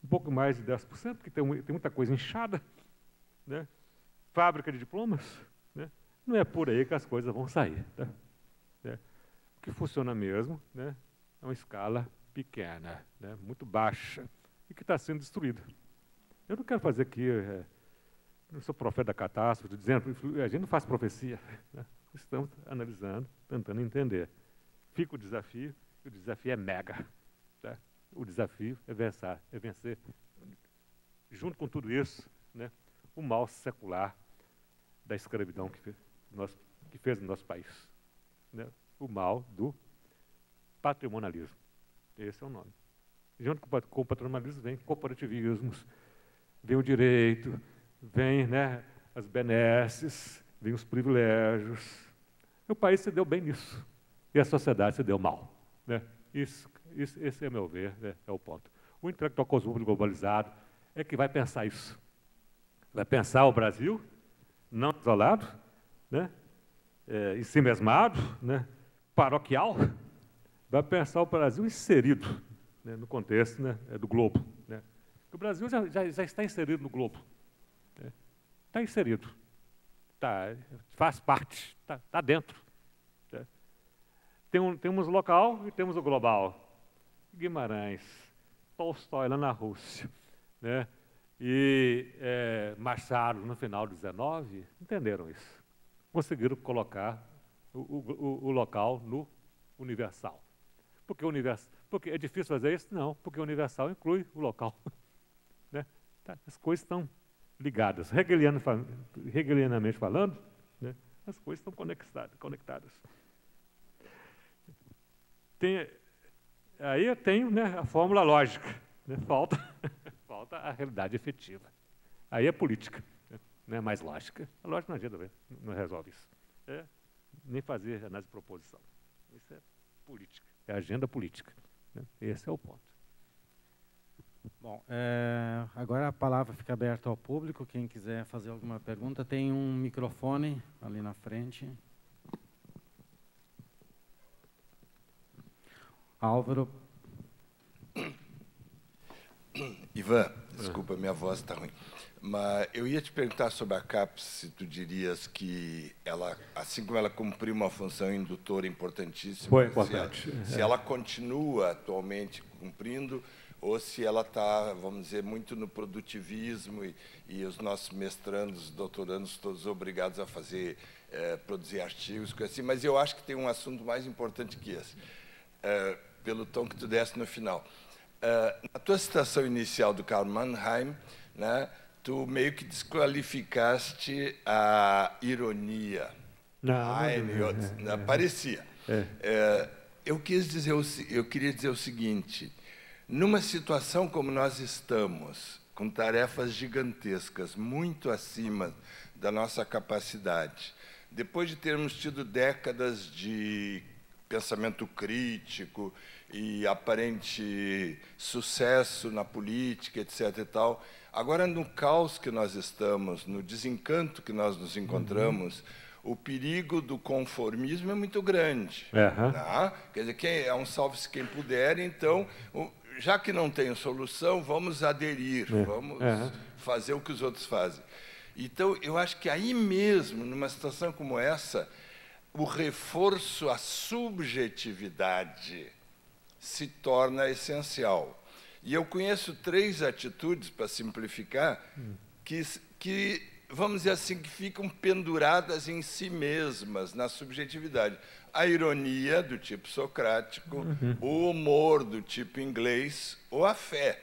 um pouco mais de 10%, porque tem, tem muita coisa inchada. Né? Fábrica de diplomas. Né? Não é por aí que as coisas vão sair. Tá? Né? O que funciona mesmo né? é uma escala pequena, né? muito baixa, e que está sendo destruída. Eu não quero fazer aqui, é, não sou profeta da catástrofe, dizendo, a gente não faz profecia. Né? Estamos analisando, tentando entender. Fica o desafio, e o desafio é mega. Tá? O desafio é vencer, é vencer, junto com tudo isso, né, o mal secular da escravidão que fez, nosso, que fez no nosso país. Né? O mal do patrimonialismo. Esse é o nome. Junto com o patrimonialismo vem corporativismos, vem o direito, vem né, as benesses, vem os privilégios. O país se deu bem nisso. E a sociedade se deu mal. Né? Isso, isso, esse, é meu ver, né, é o ponto. O intelectual cosmópolito globalizado é que vai pensar isso. Vai pensar o Brasil, não isolado, né, é, em si mesmado, né, paroquial, vai pensar o Brasil inserido né, no contexto né, é, do globo. O Brasil já, já, já, está inserido no globo. Né. Está inserido. Tá, faz parte, está tá dentro. Né. Tem um, temos o local e temos o global. Guimarães, Tolstói lá na Rússia, né? e é, Machado no final do 19 entenderam isso. Conseguiram colocar o, o, o local no universal. Porque, univers, porque é difícil fazer isso? Não, porque o universal inclui o local. né? As coisas estão ligadas. Hegelianamente falando, né? as coisas estão conectadas. conectadas. Tem, aí eu tenho né, a fórmula lógica. Né? Falta, falta a realidade efetiva. Aí é política. não é mais lógica. A lógica não adianta, não resolve isso. É nem fazer análise de proposição. Isso é política, é agenda política. Né? Esse é o ponto. Bom, é, agora a palavra fica aberta ao público. Quem quiser fazer alguma pergunta, tem um microfone ali na frente. Álvaro. Ivan, desculpa, minha voz está ruim. Mas eu ia te perguntar sobre a CAPES, se tu dirias que ela, assim como ela cumpriu uma função indutora importantíssima, Foi importante. Se ela, se ela continua atualmente cumprindo, ou se ela está, vamos dizer, muito no produtivismo e, e, os nossos mestrandos, doutorandos, todos obrigados a fazer, é, produzir artigos, coisa assim. Mas eu acho que tem um assunto mais importante que esse, é, pelo tom que tu deste no final. É, na tua citação inicial do Karl Mannheim, né, tu meio que desqualificaste a ironia. Não, não, é, é, parecia. É. é. eu, quis dizer o, eu queria dizer o seguinte: numa situação como nós estamos, com tarefas gigantescas, muito acima da nossa capacidade, depois de termos tido décadas de pensamento crítico e aparente sucesso na política, etc. E tal, Agora, no caos que nós estamos, no desencanto que nós nos encontramos, uhum. o perigo do conformismo é muito grande. Uhum. Tá? Quer dizer, quem, é um salve-se quem puder, então, já que não tem solução, vamos aderir, uhum. vamos fazer o que os outros fazem. Então, eu acho que aí mesmo, numa situação como essa, o reforço à subjetividade se torna essencial. E eu conheço três atitudes, para simplificar, que, que, vamos dizer assim, que ficam penduradas em si mesmas, na subjetividade. A ironia, do tipo socrático, uhum. o humor, do tipo inglês, ou a fé.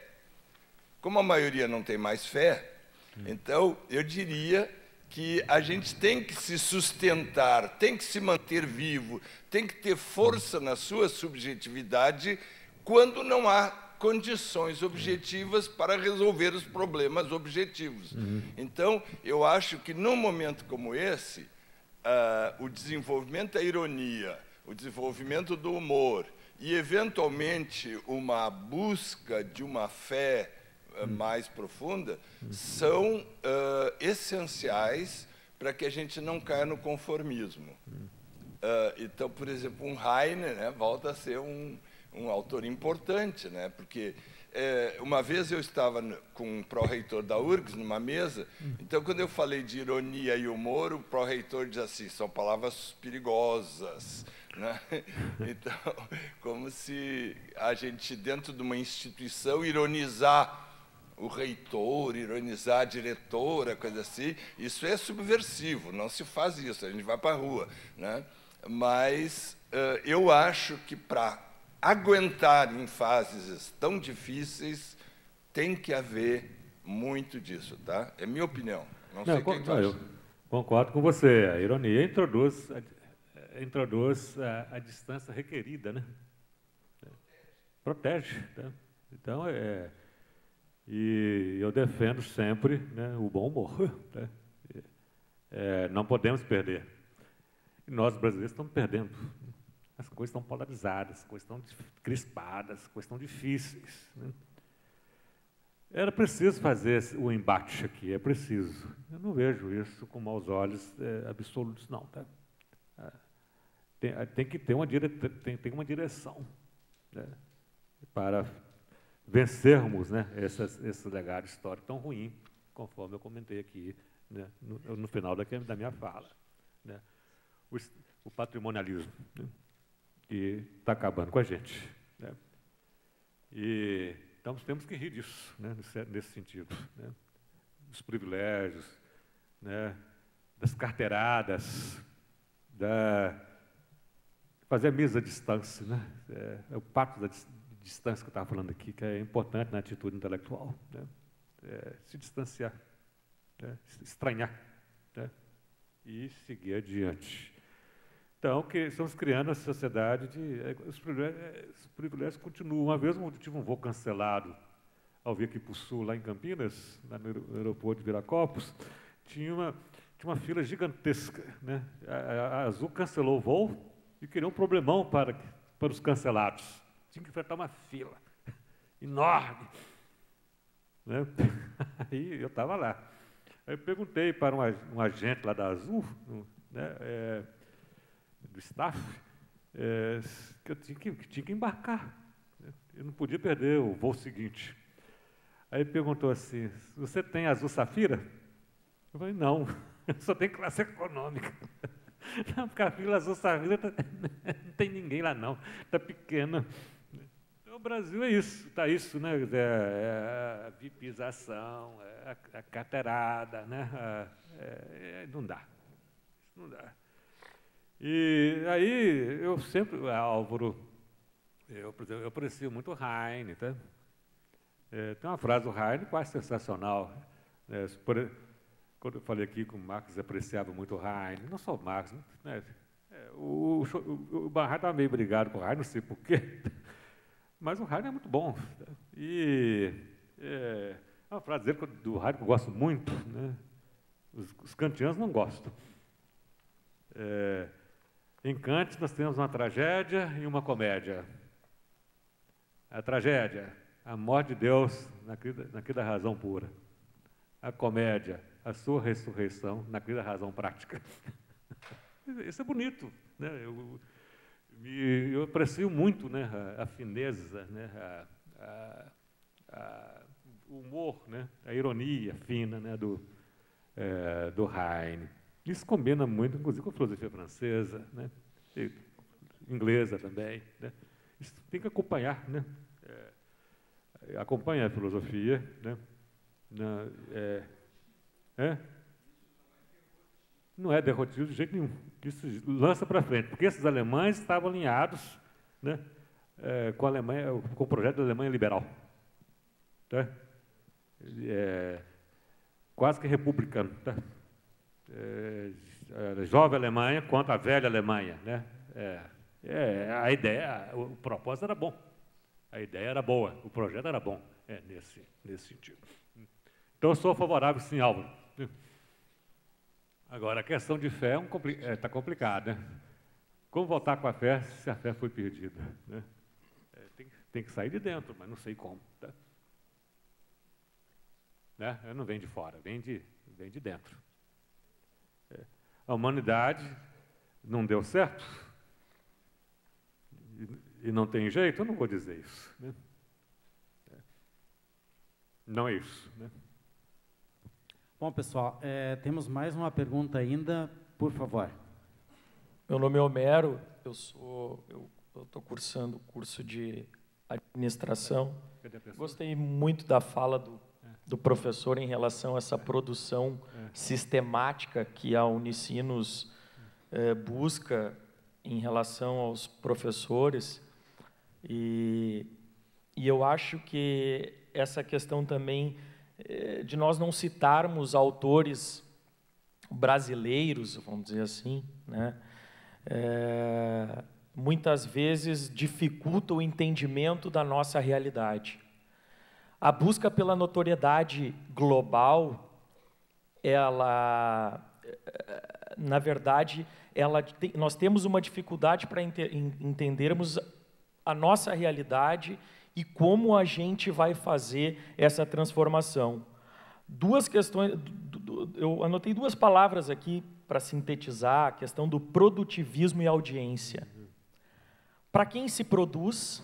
Como a maioria não tem mais fé, então eu diria que a gente tem que se sustentar, tem que se manter vivo, tem que ter força na sua subjetividade quando não há condições objetivas para resolver os problemas objetivos. Uhum. Então, eu acho que num momento como esse, uh, o desenvolvimento da ironia, o desenvolvimento do humor e, eventualmente, uma busca de uma fé uh, mais profunda são uh, essenciais para que a gente não caia no conformismo. então, por exemplo, um Heine né, volta a ser um, um autor importante, né? porque é, uma vez eu estava com o pró-reitor da URGS numa mesa, então quando eu falei de ironia e humor, o pró-reitor diz assim, são palavras perigosas. Né? Então, como se a gente, dentro de uma instituição, ironizar o reitor, ironizar a diretora, coisa assim, isso é subversivo, não se faz isso, a gente vai para a rua. Né? Mas uh, eu acho que para aguentar em fases tão difíceis, tem que haver muito disso, tá? É minha opinião. Não, não sei quem não, eu concordo com você. A ironia introduz a, introduz a, a distância requerida, né? Protege. Tá? Então, é, e eu defendo sempre né, o bom humor. Tá? É, não podemos perder. E nós, brasileiros, estamos perdendo. As coisas estão polarizadas, as coisas estão crispadas, as coisas estão difíceis. Né? Era preciso fazer o embate aqui, é preciso. Eu não vejo isso com maus olhos é, absolutos, não. Tá? É, tem, é, tem, que ter uma, dire, tem, tem uma direção né? para vencermos né, essas, esse legado histórico tão ruim, conforme eu comentei aqui né, no, no, final da, da minha fala. Né? O, o patrimonialismo. Né? Que está acabando com a gente. Né? E, então, temos que rir disso, né? nesse, nesse sentido. Né? Dos privilégios, né? das carteiradas, da fazer a mesa à distância. Né? É, é o pacto da distância que eu estava falando aqui, que é importante na atitude intelectual. Né? É, se distanciar, né? estranhar e seguir adiante. Então, que estamos criando essa sociedade de. É, os privilégios, é, os privilégios continuam. Uma vez eu tive um voo cancelado ao vir aqui para o sul, lá em Campinas, no aeroporto de Viracopos. tinha uma, tinha uma fila gigantesca. Né? A, a, Azul cancelou o voo e criou um problemão para, para os cancelados. Tinha que enfrentar uma fila enorme. Né? Aí eu estava lá. Aí eu perguntei para um, um agente lá da Azul, né, é, do staff, é, que eu tinha que, que, tinha que embarcar. Né? Eu não podia perder o voo seguinte. Aí perguntou assim: Você tem azul safira? Eu falei: Não, eu só tenho classe econômica. Não, porque a fila azul safira tá, não tem ninguém lá, não, está pequena. Então, o Brasil é isso, está isso, né? É, é a vipização, é a, a carteirada, né? É, é, não dá. Não dá. E aí eu sempre, Álvaro, eu, eu aprecio muito o Heine, tá? É, tem uma frase do Heine quase sensacional. É, por, quando eu falei aqui que o Marx apreciava muito o Heine, não só o Marx, né? É, o, o, o estava meio brigado com o Heine, não sei porquê, mas o Heine é muito bom. E é, é uma frase dele do Heine que eu gosto muito, né? os, os kantianos não gostam. É, em Kant nós temos uma tragédia e uma comédia. A tragédia, a morte de Deus naquilo da razão pura. A comédia, a sua ressurreição naquilo da razão prática. Isso é bonito. Né? Eu, eu aprecio muito né, a, a fineza, né, a, a, o humor, né, a ironia fina né, do, é, do Heine. Isso combina muito, inclusive, com a filosofia francesa, né? E inglesa também. Né? Isso tem que acompanhar, né? É, acompanha a filosofia, né? Na, é, é? Não é derrotismo de jeito nenhum. Isso lança para frente, porque esses alemães estavam alinhados né, é, com, a Alemanha, com o projeto da Alemanha liberal. Tá? É, quase que republicano. Tá? É, jovem Alemanha contra a velha Alemanha. Né? É, é, a ideia, o propósito era bom, a ideia era boa, o projeto era bom, é, nesse, nesse sentido. Então, eu sou favorável, sim, Álvaro. Agora, a questão de fé está é um compli é, tá complicada. Né? Como voltar com a fé se a fé foi perdida? Né? É, tem, tem, que sair de dentro, mas não sei como. Tá? Né? Não vem de fora, vem de, vem de dentro a humanidade não deu certo, e, não tem jeito, eu não vou dizer isso. Né? Não é isso. Né? Bom, pessoal, é, temos mais uma pergunta ainda, por favor. Meu nome é Homero, eu sou, eu estou cursando o curso de administração. Gostei muito da fala do do professor em relação a essa produção sistemática que a Unicinos eh, busca em relação aos professores. E, e eu acho que essa questão também eh, de nós não citarmos autores brasileiros, vamos dizer assim, né? É, muitas vezes dificulta o entendimento da nossa realidade. A busca pela notoriedade global, ela, na verdade, ela nós temos uma dificuldade para ente, entendermos a nossa realidade e como a gente vai fazer essa transformação. Duas questões, eu anotei duas palavras aqui para sintetizar a questão do produtivismo e audiência. Para quem se produz,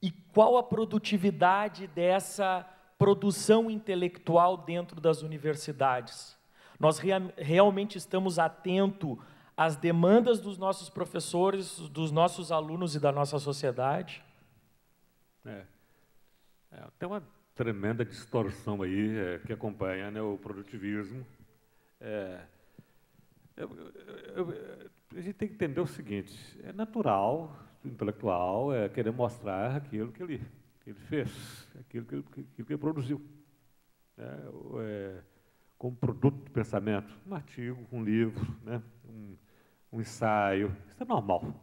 e qual a produtividade dessa produção intelectual dentro das universidades? Nós rea realmente estamos atentos às demandas dos nossos professores, dos nossos alunos e da nossa sociedade? É. é tem uma tremenda distorção aí é, que acompanha né, o produtivismo. É, eu, eu, eu, a gente tem que entender o seguinte: é natural intelectual é querer mostrar aquilo que ele, ele fez, aquilo que ele, que ele produziu. Né? É, como produto de pensamento, um artigo, um livro, né? um, um ensaio, isso é normal.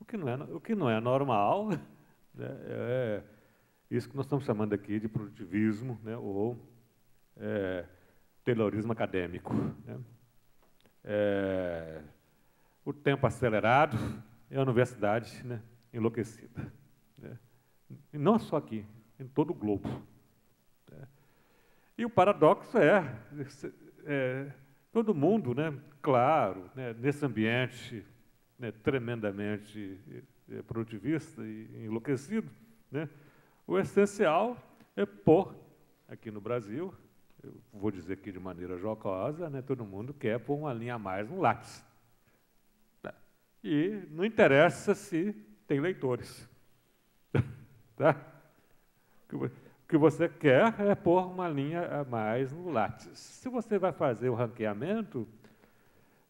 O que não é, o que não é normal né? é isso que nós estamos chamando aqui de produtivismo, né? ou é, Taylorismo acadêmico. Né? É, o tempo acelerado e a universidade né, enlouquecida. Não só aqui, em todo o globo. Né? E o paradoxo é, é todo mundo, né, claro, né, nesse ambiente né, tremendamente é, produtivista e enlouquecido, né, o essencial é pôr aqui no Brasil, eu vou dizer aqui de maneira jocosa, né, todo mundo quer pôr uma linha a mais no lápis. E não interessa se tem leitores. tá? O que você quer é pôr uma linha a mais no Lattes. Se você vai fazer o ranqueamento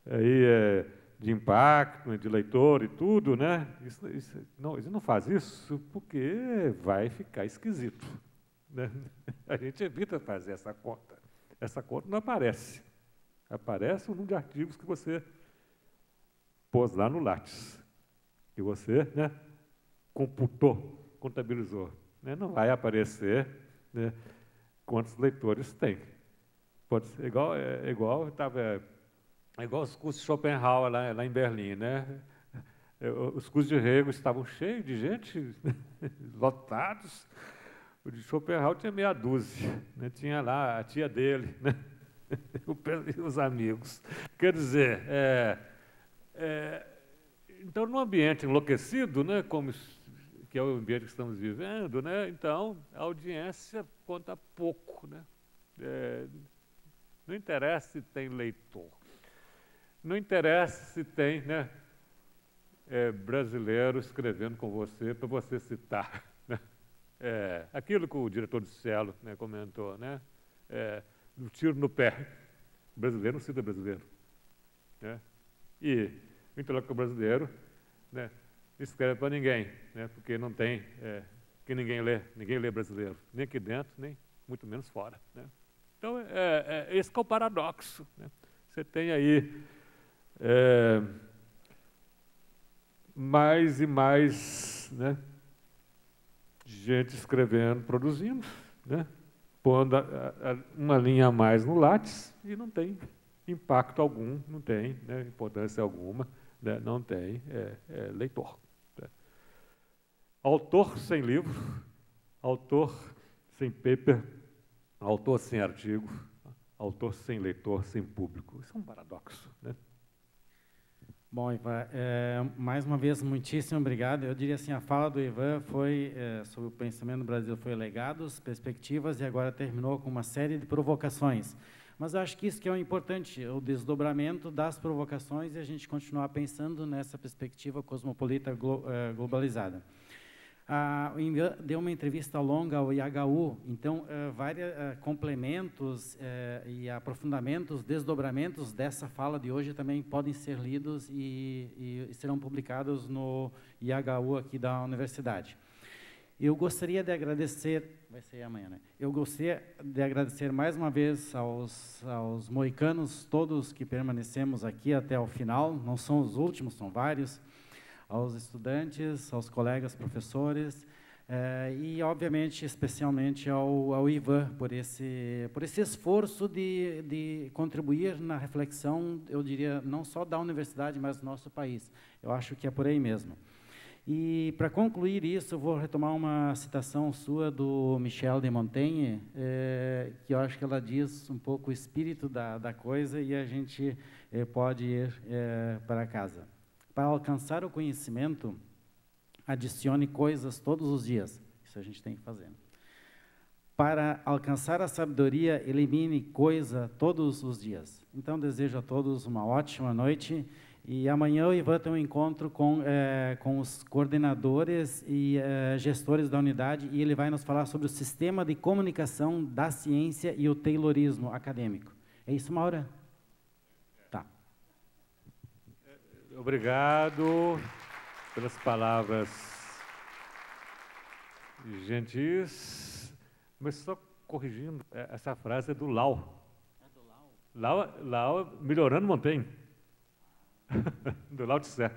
aí, é, de impacto, de leitor e tudo, né? Isso, isso, não, ele não faz isso porque vai ficar esquisito. Né? A gente evita fazer essa conta. Essa conta não aparece. Aparece o número de artigos que você pôs lá no Lattes, que você né, computou, contabilizou. Né? Não vai aparecer né, quantos leitores tem. Pode ser igual, é, igual estava é igual os cursos de Schopenhauer lá, lá em Berlim, né? É, os cursos de Hegel estavam cheios de gente, lotados. O de Schopenhauer tinha meia dúzia, né? tinha lá a tia dele, né? os amigos. Quer dizer, é, é, então, num ambiente enlouquecido, né, como que é o ambiente que estamos vivendo, né, então a audiência conta pouco. Né? É, não interessa se tem leitor, não interessa se tem né, é, brasileiro escrevendo com você para você citar. Né? É, aquilo que o diretor do Cielo né, comentou, né? É, do tiro no pé. Brasileiro não cita brasileiro. Né? E o intelectual brasileiro né, escreve para ninguém, né, porque não tem, é, que ninguém lê, ninguém lê brasileiro, nem aqui dentro, nem muito menos fora. Né. Então, é, é, esse é o paradoxo. Né. Você tem aí é, mais e mais né, gente escrevendo, produzindo, né, pondo a, a, uma linha a mais no látis e não tem impacto algum, não tem né, importância alguma, né, não tem é, é, leitor. Autor sem livro, autor sem paper, autor sem artigo, autor sem leitor, sem público. Isso é um paradoxo. Né? Bom, Ivan, é, mais uma vez, muitíssimo obrigado. Eu diria assim, a fala do Ivan foi é, sobre o pensamento do Brasil foi legados, perspectivas e agora terminou com uma série de provocações. Mas acho que isso que é o importante, o desdobramento das provocações e a gente continuar pensando nessa perspectiva cosmopolita eh, globalizada. Ah, deu uma entrevista longa ao IHU, então eh, vários eh, complementos e aprofundamentos, desdobramentos dessa fala de hoje também podem ser lidos e, e serão publicados no IHU aqui da universidade. Eu gostaria de agradecer, vai ser amanhã, né? Eu gostaria de agradecer mais uma vez aos, aos moicanos, todos que permanecemos aqui até o final, não são os últimos, são vários, aos estudantes, aos colegas professores, eh, e, obviamente, especialmente ao, ao Ivan, por esse, por esse esforço de, de contribuir na reflexão, eu diria, não só da universidade, mas do nosso país. Eu acho que é por aí mesmo. E, para concluir isso, eu vou retomar uma citação sua do Michel de Montaigne, é, que eu acho que ela diz um pouco o espírito da, da coisa e a gente é, pode ir é, para casa. Para alcançar o conhecimento, adicione coisas todos os dias. Isso a gente tem que fazer. Para alcançar a sabedoria, elimine coisa todos os dias. Então, desejo a todos uma ótima noite e amanhã o Ivan tem um encontro com, é, com os coordenadores e é, gestores da unidade e ele vai nos falar sobre o sistema de comunicação da ciência e o Taylorismo acadêmico. É isso, Maura? Tá. Obrigado pelas palavras gentis, mas só corrigindo, é, essa frase é do Lau. É do Lau? Lau, Lau melhorando Montaigne. do Lao Tse.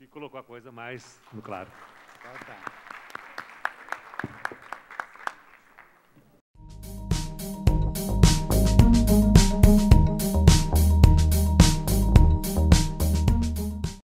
E colocou a coisa mais no claro. Então, tá.